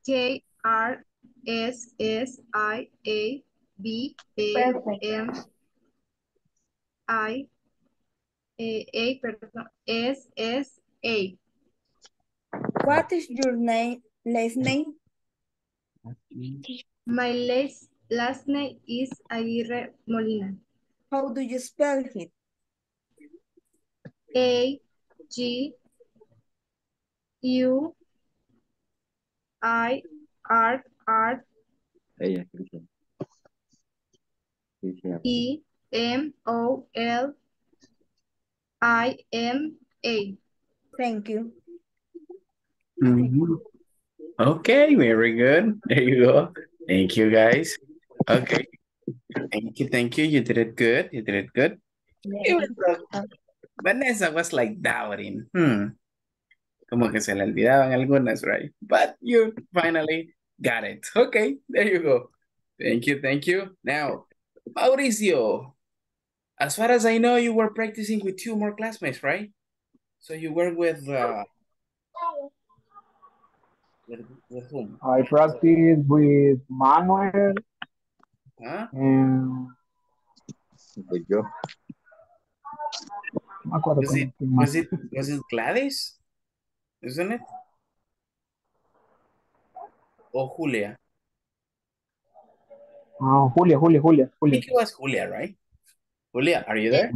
K R S S I A B A M I A, A perdón, S S A. What is your name? Last name? My last, last name is Aguirre Molina. How do you spell it? A G U I R R Ella, Cristian. Cristian. E M O L I M A. Thank you. Mhm. Okay, very good. There you go. Thank you, guys. Okay. Thank you, thank you. You did it good. You did it good. Vanessa was like doubting. Hmm. Como que se le olvidaban algunas, right? But you finally got it. Okay, there you go. Thank you, thank you. Now, Mauricio, as far as I know, you were practicing with two more classmates, right? So you were with, uh, with, with whom? I practice with Manuel Huh? and Pues yo. no me acuerdo Was it, was it, was it Gladys? Isn't it? Or Julia? Ah, Julia, Julia, Julia, I Julia. think it was Julia, right? Julia, are you there?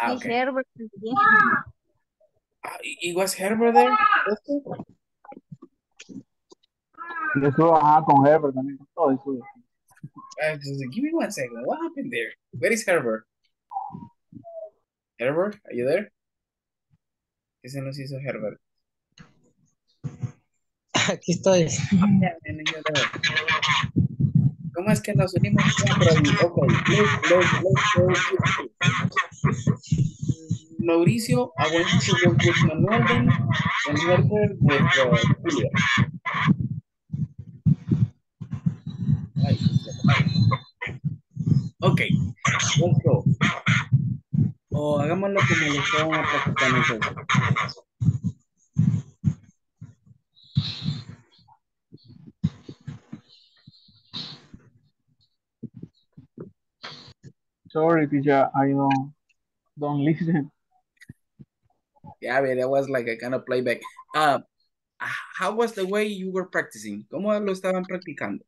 Ah, Y okay. Herbert también. Ah, it was Herbert there? Yo estuve ajá, con Herbert también, con todo estuve. Uh, just give me one second. What happened there? Where is Herbert? Herbert, are you there? ¿Qué se nos hizo Herbert? Aquí estoy. ¿Cómo es que nos unimos Ok, Mauricio, I want to work with Manuel then, and Herbert with uh, Julia. Ay, Ok, let's go. O hagámoslo como lo practicando nosotros. Sorry, teacher, I don't, don't listen. Yeah, but that was like a kind of playback. Uh, how was the way you were practicing? ¿Cómo lo estaban practicando?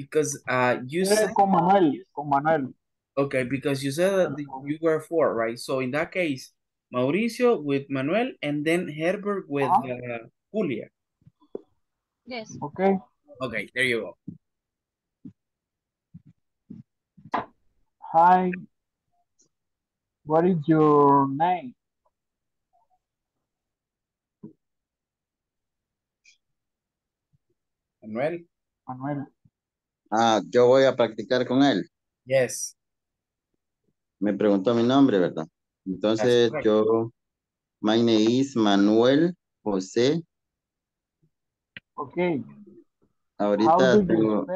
Because uh, you Eh, said, con Manuel, con Manuel. okay, because you said that you were four, right? So in that case, Mauricio with Manuel and then Herbert with uh, Julia. Yes. Okay. Okay, there you go. Hi. What is your name? Manuel? Manuel. Ah, yo voy a practicar con él. Yes. Me preguntó mi nombre, ¿verdad? Entonces yo, my name is Manuel José. Okay. How Ahorita tengo,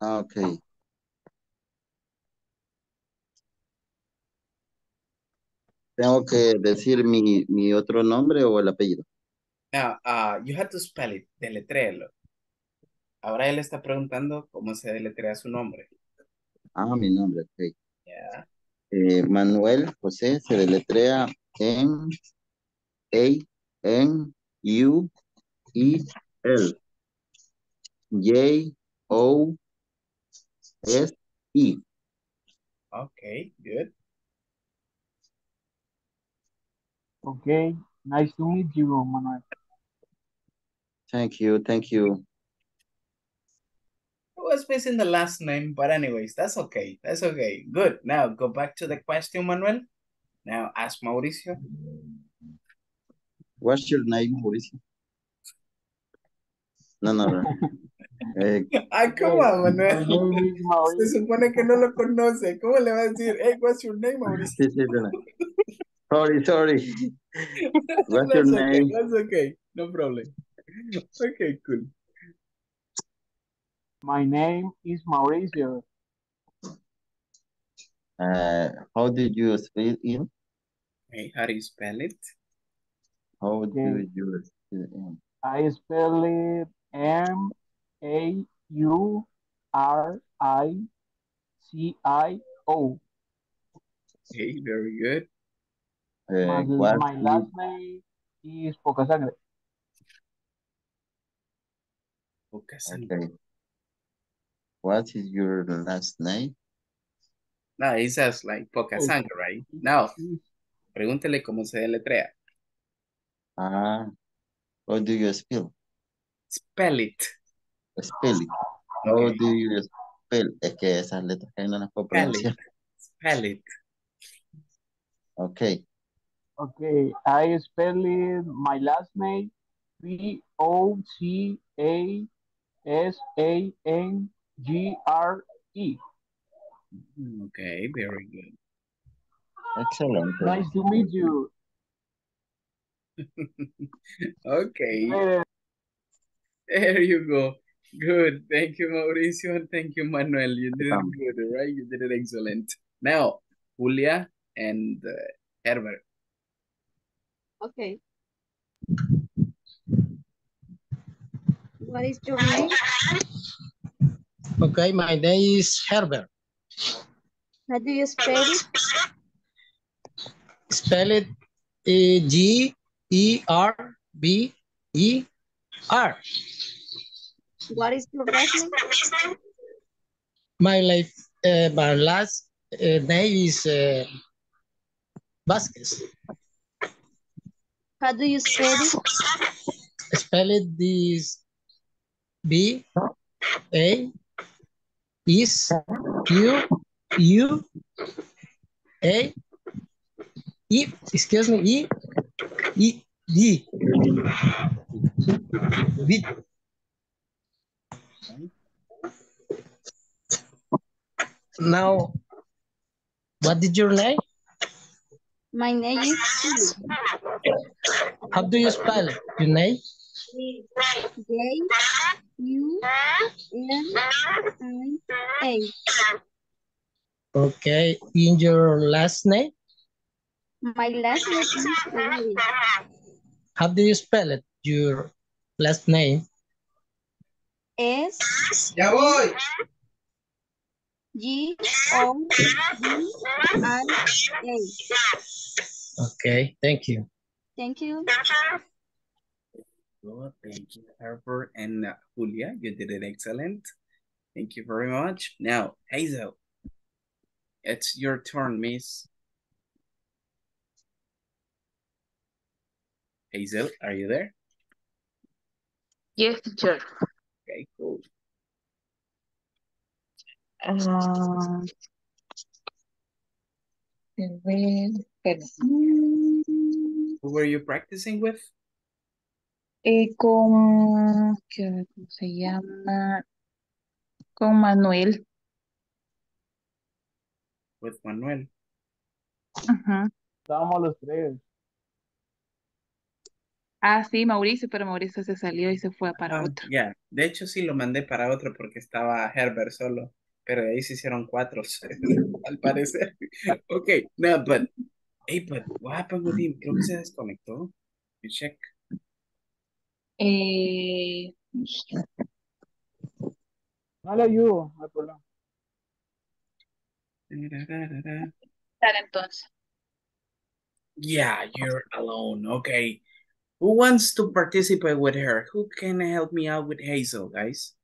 ah, ok. Tengo que decir mi, mi otro nombre o el apellido. Now, uh, you had to spell it, deletréalo. Ahora él está preguntando cómo se deletrea su nombre. Ah, mi nombre, ok. Yeah. Eh, Manuel José se deletrea en A N U E L J O S E. Okay, good. Okay. Nice to meet you, Manuel. Thank you, thank you. Was missing the last name, but anyways, that's okay. That's okay. Good. Now go back to the question, Manuel. Now ask Mauricio. What's your name, Mauricio? No, no, no. Eh, Ay, come on, Manuel. Eh, eh, eh, My is Se Mauricio. supone que no lo conoce. ¿Cómo le va a decir, hey, what's your name, Mauricio? sí, sí, no. Sorry, sorry. What's your That's okay. name? That's okay. No problem. Okay, cool. My name is Mauricio. Uh, how did you spell it? Hey, how do you spell it? How Okay. do you spell it? I spell it M A U R I C I O. Okay, very good. Uh, My, my is, last name is Poca Sangre. Poca sangre. okay. What is your last name? No, it says like poca Oh. sangre, right? Now, pregúntele cómo se deletrea. Ah, how do you spell? Spell it. Spell it. How Okay. do you spell? Es que esas letras que no las puedo pronunciar. Spell it. Okay. Okay, I spell it my last name P O C A S A N G R E. Okay, very good. Excellent. Nice to meet you. okay. There you go. Good. Thank you, Mauricio, and thank you, Manuel. You did it good, right? You did it excellent. Now, Julia and uh, Herbert. Okay. What is your name? Okay, my name is Herbert. How do you spell it? Spell it uh, G E R B E R. What is your last name? My life, uh, my last uh, name is uh, Vasquez. How do you spell it? Spell it this B A is Q U A E excuse me E E D V Now, what is your name? My name is How do you spell? Your name? J U N I A. Okay. In your last name? My last name is Ferrari. How do you spell it? Your last name? S Ya voy. G O D I A. Okay, thank you. Thank you. Good. Thank you, Herbert and uh, Julia. You did it excellent. Thank you very much. Now, Hazel, it's your turn, miss. Hazel, are you there? Yes, teacher. Okay, cool. Ver. Who were you practicing with? Eh, con, ver cómo se llama, con Manuel. With Manuel. Ajá. Estábamos los tres. Ah, sí, Mauricio, pero Mauricio se salió y se fue para Ah, otro. ya. De hecho, sí lo mandé para otro porque estaba Herbert solo. Pero de ahí se hicieron cuatro, al parecer. Ok, no, but, hey, but what happened with him? Creo que se desconectó. You check. Eh, No le ayudo, no hay problema. estar entonces. Yeah, you're alone. Okay. Who wants to participate with her? Who can help me out with Hazel, guys?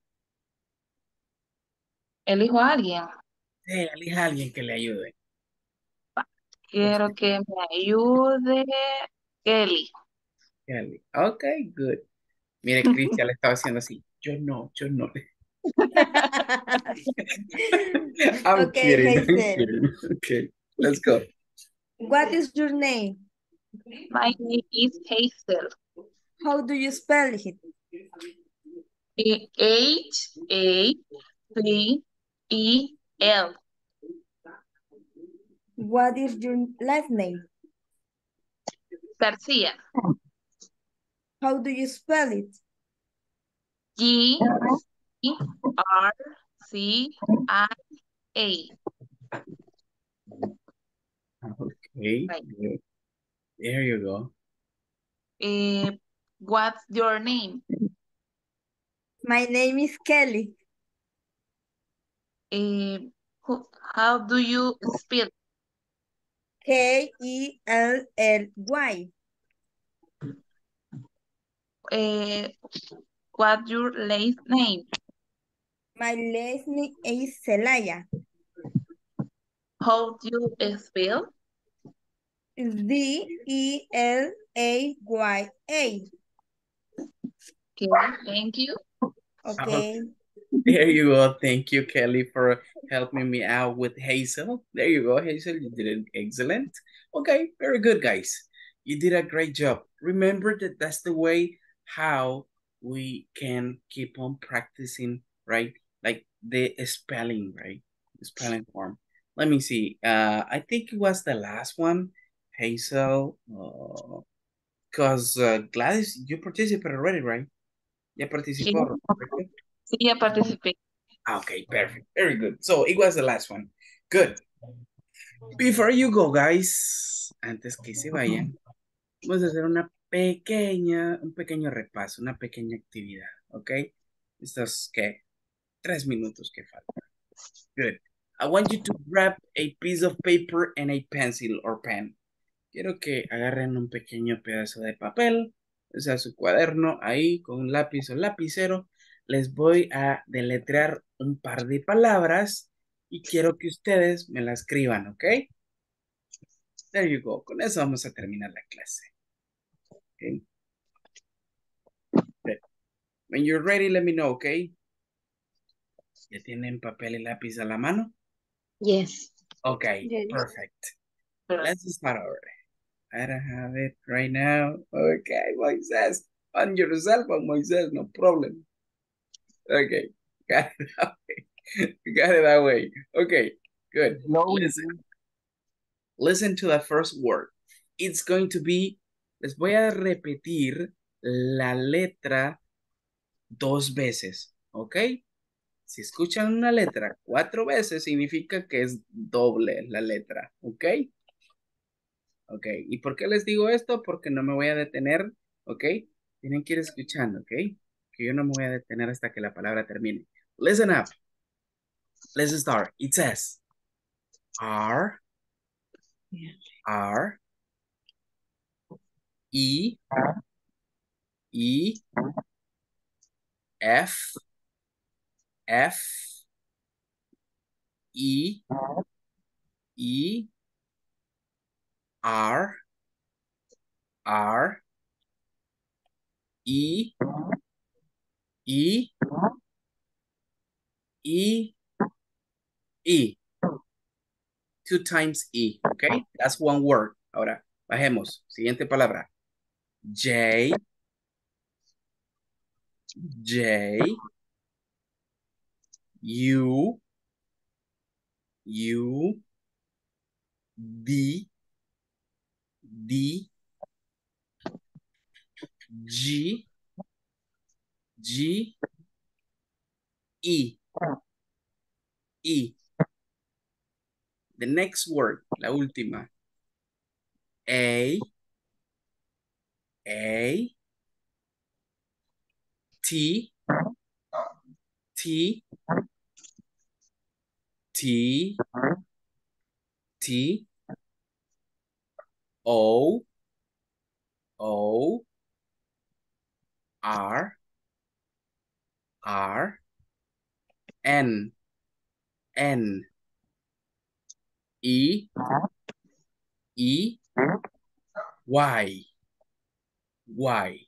Elijo a alguien. Sí, elija a alguien que le ayude. Quiero que me ayude Kelly. Kelly. Okay, good. Mire, Cristian le estaba haciendo así. Yo no, yo no. I'm Okay, kidding. I'm kidding. Okay, let's go. What is your name? My name is Hazel. How do you spell it? H A C E L. What is your last name? Garcia. How do you spell it? G R C I A. Okay, Right. There you go. Eh, what's your name? My name is Kelly. Eh, who, how do you spell? K L L Y. Eh, what's your last name? My last name is Celaya. How do you spell? D E L A Y A. Okay, thank you. Okay. There you go. Thank you, Kelly, for helping me out with Hazel. There you go, Hazel. You did it excellent. Okay, very good, guys. You did a great job. Remember that that's the way how we can keep on practicing, right? Like the spelling, right? The spelling form. let me see. Uh, I think it was the last one, Hazel. Because uh, Gladys, you participated already, right? Ya participó. ya participé. Ah, Okay, perfect. Very good. So it was the last one. Good. Before you go, guys, antes que se vayan, vamos a hacer una pequeña, un pequeño repaso, una pequeña actividad, ¿ok? Estos, ¿qué? Tres minutos que faltan. Good. I want you to grab a piece of paper and a pencil or pen. Quiero que agarren un pequeño pedazo de papel, o sea, su cuaderno ahí con un lápiz o lapicero. Les voy a deletrear un par de palabras y quiero que ustedes me la escriban, ¿ok? There you go. Con eso vamos a terminar la clase. Okay. Good. When you're ready, let me know, okay? ¿Ya tienen papel y lápiz a la mano? Yes. Okay, Yes. perfect. Let's start already. I don't have it right now. Okay, Moises. On yourself, Moises, no problem. Okay, got it that way. Got it that way. Okay, good. Listen. Listen to the first word. It's going to be, les voy a repetir la letra dos veces, ¿ok? Si escuchan una letra cuatro veces, significa que es doble la letra, ¿ok? Ok, ¿y por qué les digo esto? Porque no me voy a detener, ¿ok? Tienen que ir escuchando, ¿ok? Que yo no me voy a detener hasta que la palabra termine. Listen up. Let's start. It says R, R, E, E, F, F, E, E, R, R, E, E, E, E. Two times E, okay? That's one word. Ahora, bajemos. Siguiente palabra. J, J, U, U, D, D, G, G, E, E. The next word, la última. A, A, T, T, T, T, O, O, R, R, N, N, E, E, Y, Y.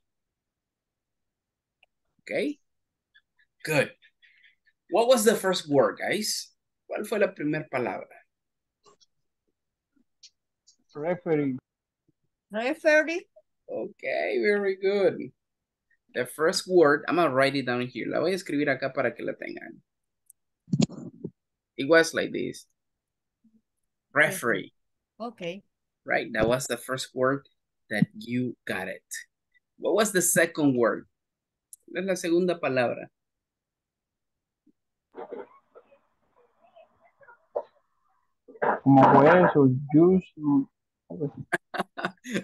Okay? Good. What was the first word, guys? ¿Cuál fue la primera palabra? Referee. Referee. Okay, very good. The first word, I'm gonna write it down here. La voy a escribir acá para que la tengan. It was like this. Referee, Okay. right? That was the first word that you got it. What was the second word? ¿Cuál es la segunda palabra? Como juez o juice.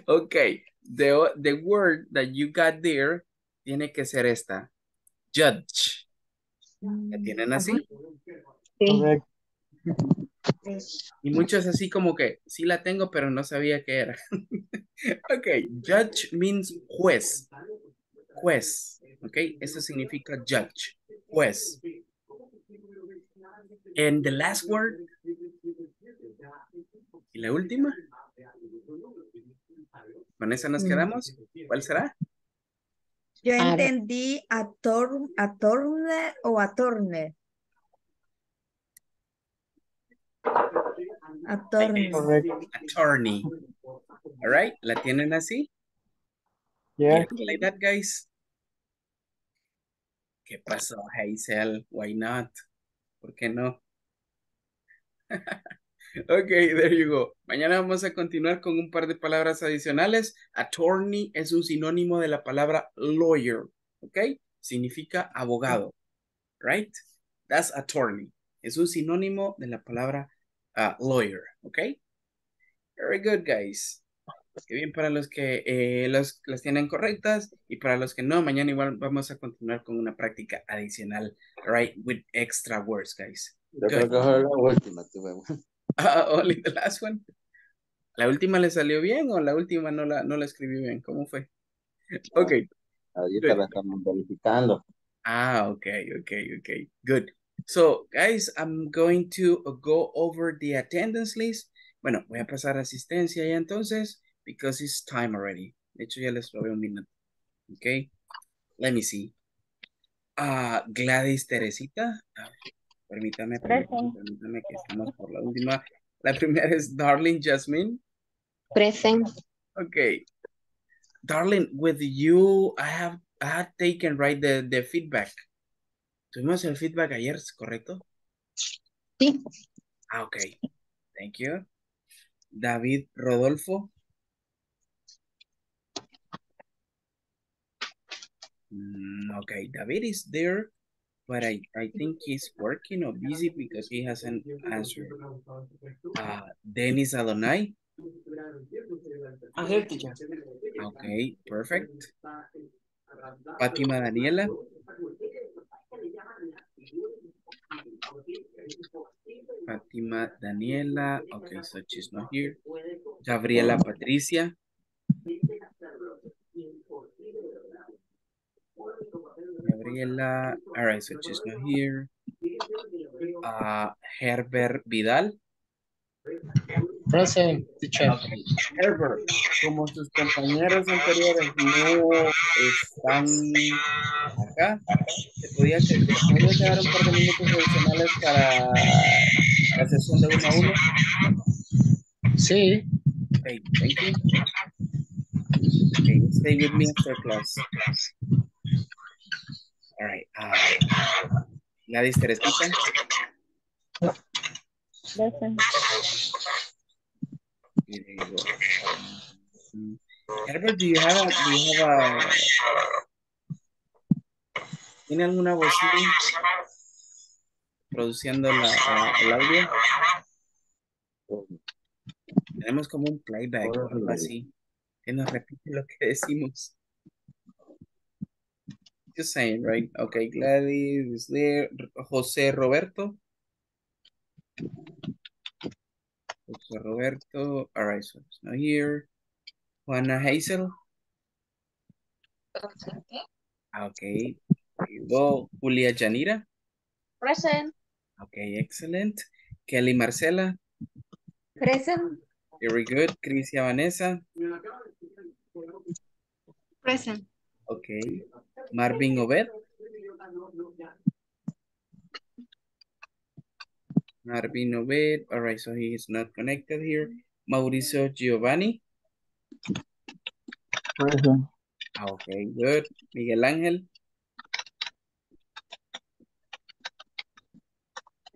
Okay, the, the word that you got there tiene que ser esta. Judge. ¿La tienen así? Correcto. Y muchos así como que, sí la tengo, pero no sabía qué era. ok, judge means juez. Juez, ok, eso significa judge, juez. And the last word. ¿Y la última? ¿Con esa nos quedamos? ¿Cuál será? Yo entendí ator, atorne o atorne. Atorne. Attorney. All right, ¿la tienen así? Yeah. Yeah, like that, guys. ¿Qué pasó, Hazel? Why not? ¿Por qué no? Ok, there you go. Mañana vamos a continuar con un par de palabras adicionales. Attorney es un sinónimo de la palabra lawyer, ok? Significa abogado, right? That's attorney. Es un sinónimo de la palabra uh, lawyer, ok? Very good, guys. Qué bien para los que eh, los, las tienen correctas y para los que no, mañana igual vamos a continuar con una práctica adicional, right? With extra words, guys. Yo creo que fue la última vemos. Ah, only the last one. ¿La última le salió bien o la última no la, no la escribí bien? ¿Cómo fue? Ok. Ahorita la estamos verificando. Ah, okay, okay, okay. Good. So, guys, I'm going to go over the attendance list. Bueno, voy a pasar asistencia ya entonces, because it's time already. De hecho, ya les robé un minuto. Okay. Let me see. Ah, Gladys Teresita. Permítame, permítame, permítame que estamos por la última. La primera es Darling Jasmine. Present. Okay. Darling, with you, I have, I have taken, right, the, the feedback. Tuvimos el feedback ayer, ¿correcto? Sí. Ah, ok. Thank you. David Rodolfo. Mm, okay, David is there, but I, I think he's working or busy because he hasn't answered. Uh, Dennis Adonai. I'm here, teacher. Okay, perfect. Fatima Daniela. Fatima Daniela. Okay, so she's not here. Gabriela Patricia. Gabriela. All right, so she's not here. Uh, Herbert Vidal. Present, teacher. Okay. Herbert, como sus compañeros anteriores no están acá, ¿te podía, quedar un par de minutos adicionales para la sesión de uno a uno? Sí. Okay, thank you. Okay, stay with me after class. All right. Uh, Gladys you go. Mm. Herbert, do you have a, do you have a, ¿tiene alguna bocina produciendo la, la- el audio? Tenemos como un playback o algo así, que nos repite lo que decimos. Just saying, right? Okay, Gladys is there. José Roberto. José Roberto. All right, so it's not here. Juana Hazel. Okay. There you go. Julia Janira. Present. Okay, excellent. Kelly Marcela. Present. Very good. Crisia Vanessa. Present. Okay. Marvin Obed. Marvin Obed. All right, so he is not connected here. Mauricio Giovanni. Present. Okay, good. Miguel Ángel.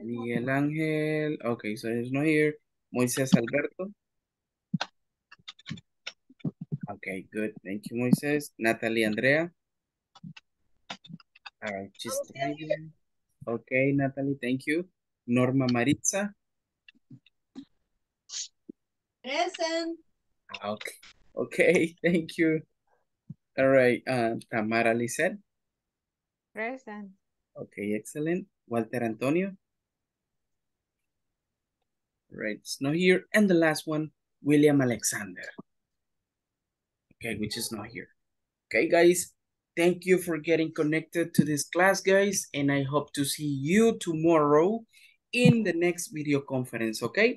Miguel Ángel. Okay, so he's not here. Moisés Alberto. Okay, good. Thank you, Moisés. Natalie Andrea. All right, driving. Okay, Natalie, thank you. Norma Maritza. Present. Okay. Okay, thank you. All right, uh, Tamara Lisset. Present. Okay, excellent. Walter Antonio. Right, it's not here. And the last one, William Alexander. Okay, which is not here. Okay, guys, thank you for getting connected to this class, guys, and I hope to see you tomorrow in the next video conference, okay?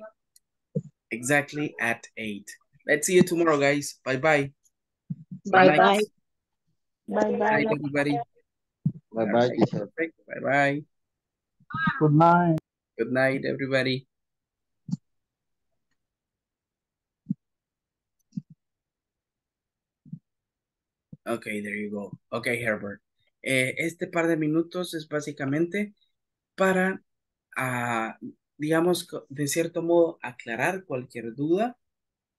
Exactly at 8. Let's see you tomorrow, guys. Bye-bye. Bye-bye. Bye, Bye-bye. everybody. Bye bye, Alright, teacher. perfect. Bye-bye. Good night. Good night, everybody. Okay, there you go. Okay, Herbert. Eh, este par de minutos es básicamente para ah, digamos, de cierto modo, aclarar cualquier duda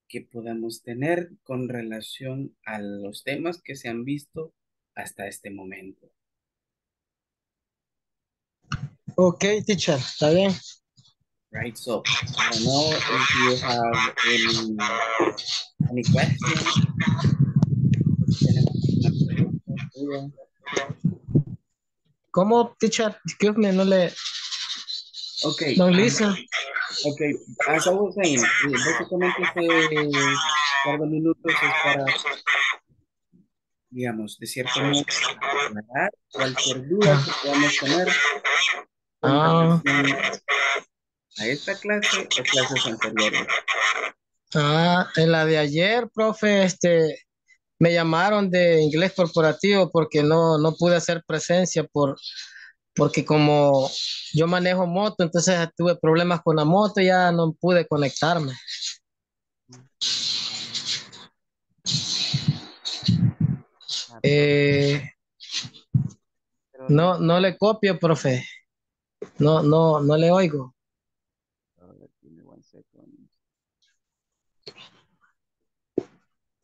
que podamos tener con relación a los temas que se han visto hasta este momento. Ok, teacher, está bien. Right, so I don't know if you have any, any questions. ¿Cómo, teacher? Excuse me, no le... Okay. Um, listen. Okay, as I was saying, eh, básicamente este par de minutos es para, digamos, de cierto modo, aclarar cualquier duda que podamos tener Ah. a esta clase o clases anteriores. Ah, en la de ayer, profe, este, me llamaron de inglés corporativo porque no, no pude hacer presencia por, porque como yo manejo moto, entonces tuve problemas con la moto y ya no pude conectarme. Eh, no, no le copio, profe. No, no, no le oigo. Ahora, give me one second.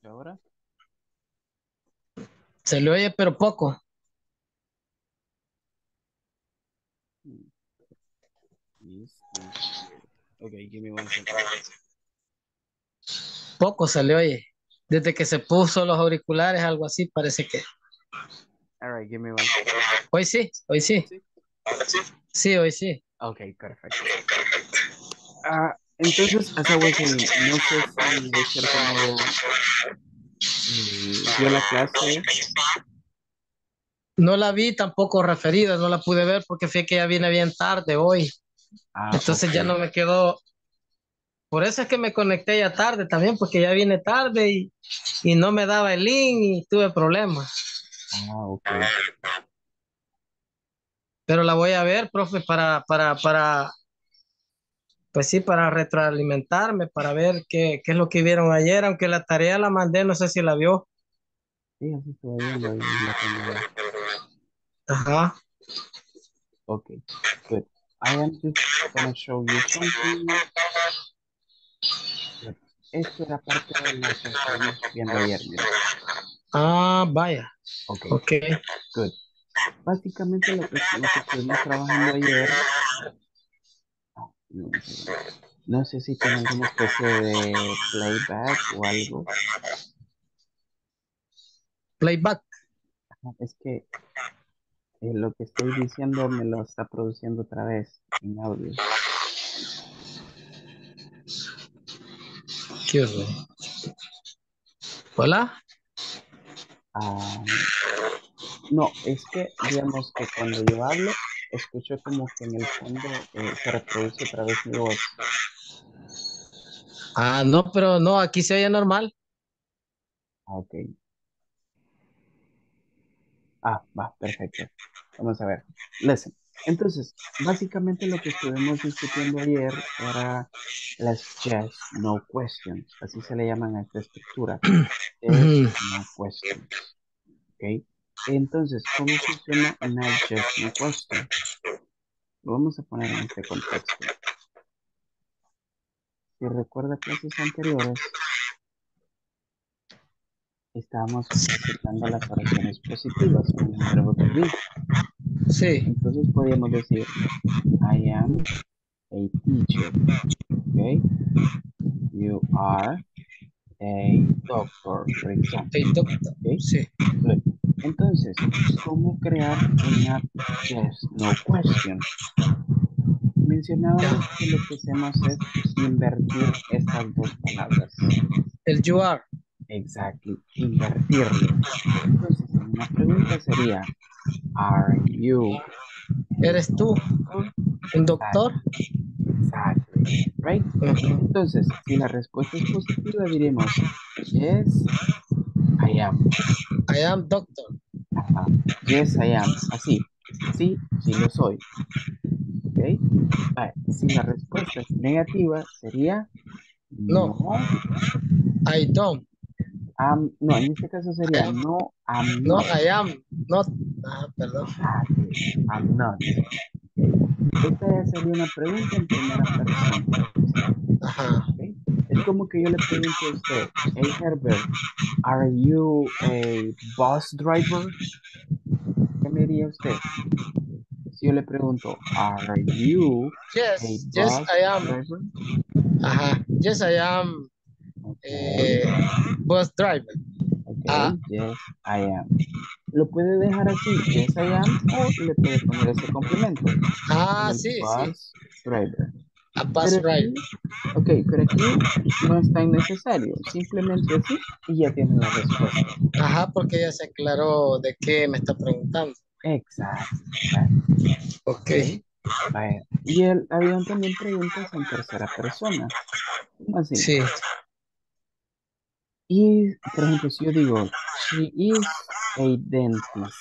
¿Y ahora? Se le oye, pero poco. Okay, give me one second. Poco se le oye. Desde que se puso los auriculares, algo así, parece que. All right, give me one second. Hoy sí, hoy sí. Sí, hoy sí. Okay, perfecto. Ah, entonces, as I was saying, no sé si de cierto modo dio la clase. No la vi tampoco referida, no la pude ver porque fue que ya viene bien tarde hoy. Ah, Entonces ya no me quedó. Por eso es que me conecté ya tarde también, porque ya viene tarde y, y no me daba el link y tuve problemas. Ah, ok. Pero la voy a ver, profe, para, para, para, pues sí, para retroalimentarme, para ver qué, qué es lo que vieron ayer, aunque la tarea la mandé, no sé si la vio. Sí, así ahí la tengo. Ajá. Okay, good. I am just gonna show you something. Good. Esto era parte de lo que estuvimos viendo ayer, mira. Ah, vaya. Ok, Ok. good. Básicamente lo que, lo que estuvimos trabajando ayer, no, sé si tiene alguna especie de playback o algo. Playback. Es que eh, lo que estoy diciendo me lo está produciendo otra vez en audio. ¿Qué horror. Hola. Ah, no, es que digamos que cuando yo hablo, escucho como que en el fondo eh, se reproduce otra vez mi voz. Ah, no, pero no, aquí se oye normal. Ah, ok. Ah, va, perfecto. Vamos a ver. Listen. Entonces, básicamente lo que estuvimos discutiendo ayer era las yes, no questions. Así se le llaman a esta estructura. No questions. ¿Ok? Entonces, ¿cómo funciona una no question? Lo vamos a poner en este contexto. Si recuerda clases anteriores, estábamos ejercitando las oraciones positivas con el verbo to be. Sí. Entonces podríamos decir, I am a teacher. Okay? You are a doctor, for example. A doctor. Okay? Sí. Good. Entonces, ¿cómo crear una yes, no question? Mencionábamos que lo que hacemos es invertir estas dos palabras. El you are. Exactly, invertirlo. Entonces, una pregunta sería, ¿Are you ¿Eres tú un doctor? Exactly, right? Entonces, si la respuesta es positiva, diremos, yes, I am. I am doctor. Ajá. Yes, I am. Así. Sí, sí lo soy. ¿Ok? Vale. Si la respuesta es negativa, sería No. no. I don't. am- no, en este caso sería no, I'm No, not. I am not. Ah, perdón. I'm not. esta sería una pregunta en primera persona. Ajá. Es como que yo le pregunto a usted, hey Herbert, are you a bus driver? ¿Qué me diría usted? Si yo le pregunto, are you a Yes, yes, bus I am. driver? Ajá. Yes, I am eh, bus driver. Ah. yes, I am. Lo puede dejar así, yes, I am, o le puede poner ese complemento. Ah, sí. bus driver. A bus Pero aquí, ok, pero aquí no es tan necesario, simplemente así y ya tiene la respuesta. Ajá, porque ya se aclaró de qué me está preguntando. Exacto, exacto. Ok. Y el avión también preguntas en tercera persona. ¿Cómo así? Sí. Y, por ejemplo, si yo digo, she is a dentist.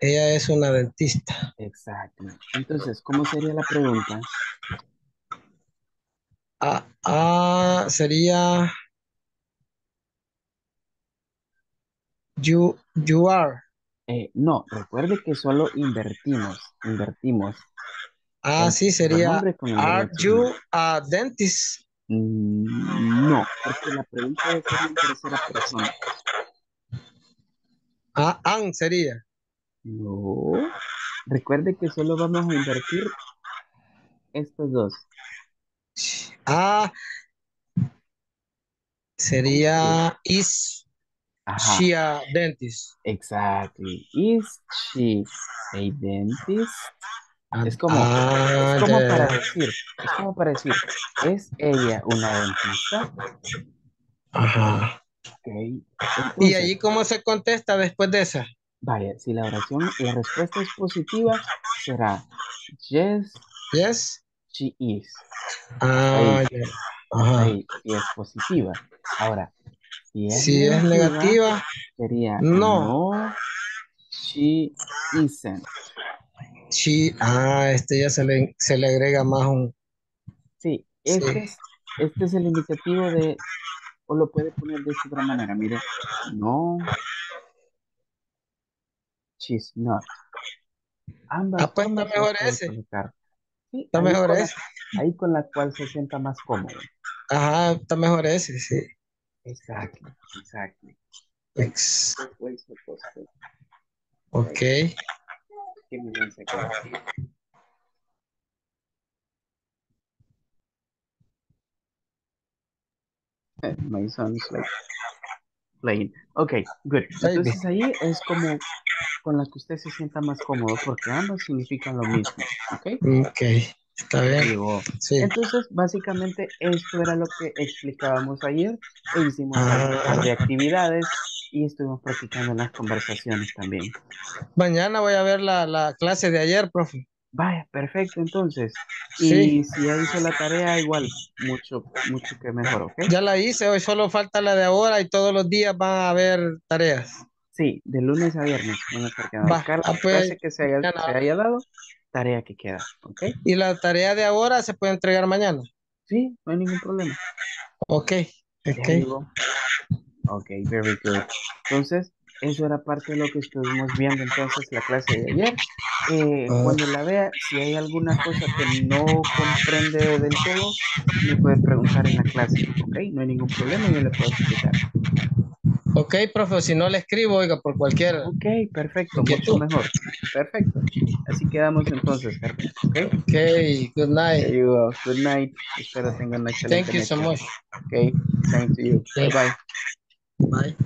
Ella es una dentista. Exacto. Entonces, ¿cómo sería la pregunta? Ah, sería you, you are. Eh, no, recuerde que solo invertimos, invertimos. Ah, sí, sería Are you a dentist? Mm, No, porque la pregunta ser en tercera persona. Ah, an sería. No. Recuerde que solo vamos a invertir estos dos. Ah, sería is Ajá. she a dentist? Exactly. Is she a dentist? Es como, Ah, es como para decir, es como para decir, ¿es ella una dentista? Ajá. Ok. ¿Y allí cómo se contesta después de esa? vaya, si la oración, la respuesta es positiva, será yes, Yes. She is. Ah, Ahí, Ajá. ahí, si es positiva. Ahora, si es Si es negativa, sería no. no, she isn't. She, ah, este ya se le, se le agrega más un. Sí, Sí. este es, este es el indicativo de, o lo puede poner de esta otra manera, mire, no, she's not. Ambas Ah, pues mejor ese. colocar. Sí, Está mejor con la, ese. ahí con la cual se sienta más cómodo. Ajá, está mejor ese, sí. Exacto, exacto. Ex- Ok. My son's like playing. Ok, good. Entonces ahí es como con la que usted se sienta más cómodo porque ambas significan lo mismo. Ok. Ok. Está bien. Sí. Entonces, básicamente esto era lo que explicábamos ayer e hicimos Ah, actividades y estuvimos practicando en las conversaciones también. mañana voy a ver la, la clase de ayer, profe. Vaya, perfecto, entonces. Sí. Y si ya hizo la tarea, igual, mucho, mucho que mejor, ¿ok? Ya la hice, hoy solo falta la de ahora y todos los días van a haber tareas. Sí, de lunes a viernes van a estar. Va, ah, pues, clase que se haya, mañana. se haya dado, tarea que queda, ¿ok? Y la tarea de ahora se puede entregar mañana. Sí, no hay ningún problema. Ok, ok. Ok, very good. Entonces, eso era parte de lo que estuvimos viendo entonces la clase de ayer. Eh, Ah, cuando la vea, si hay alguna cosa que no comprende del todo, me puede preguntar en la clase, ¿ok? No hay ningún problema, yo le puedo explicar. ok, profe, si no le escribo, oiga, por cualquier Ok, perfecto, mucho mejor. Perfecto. Así quedamos entonces, Herbert, ¿ok? Ok, good night. There you go. Good night. Espero tengan una excelente Thank you so much. Ok, same to you. Bye Thank- bye. Bye.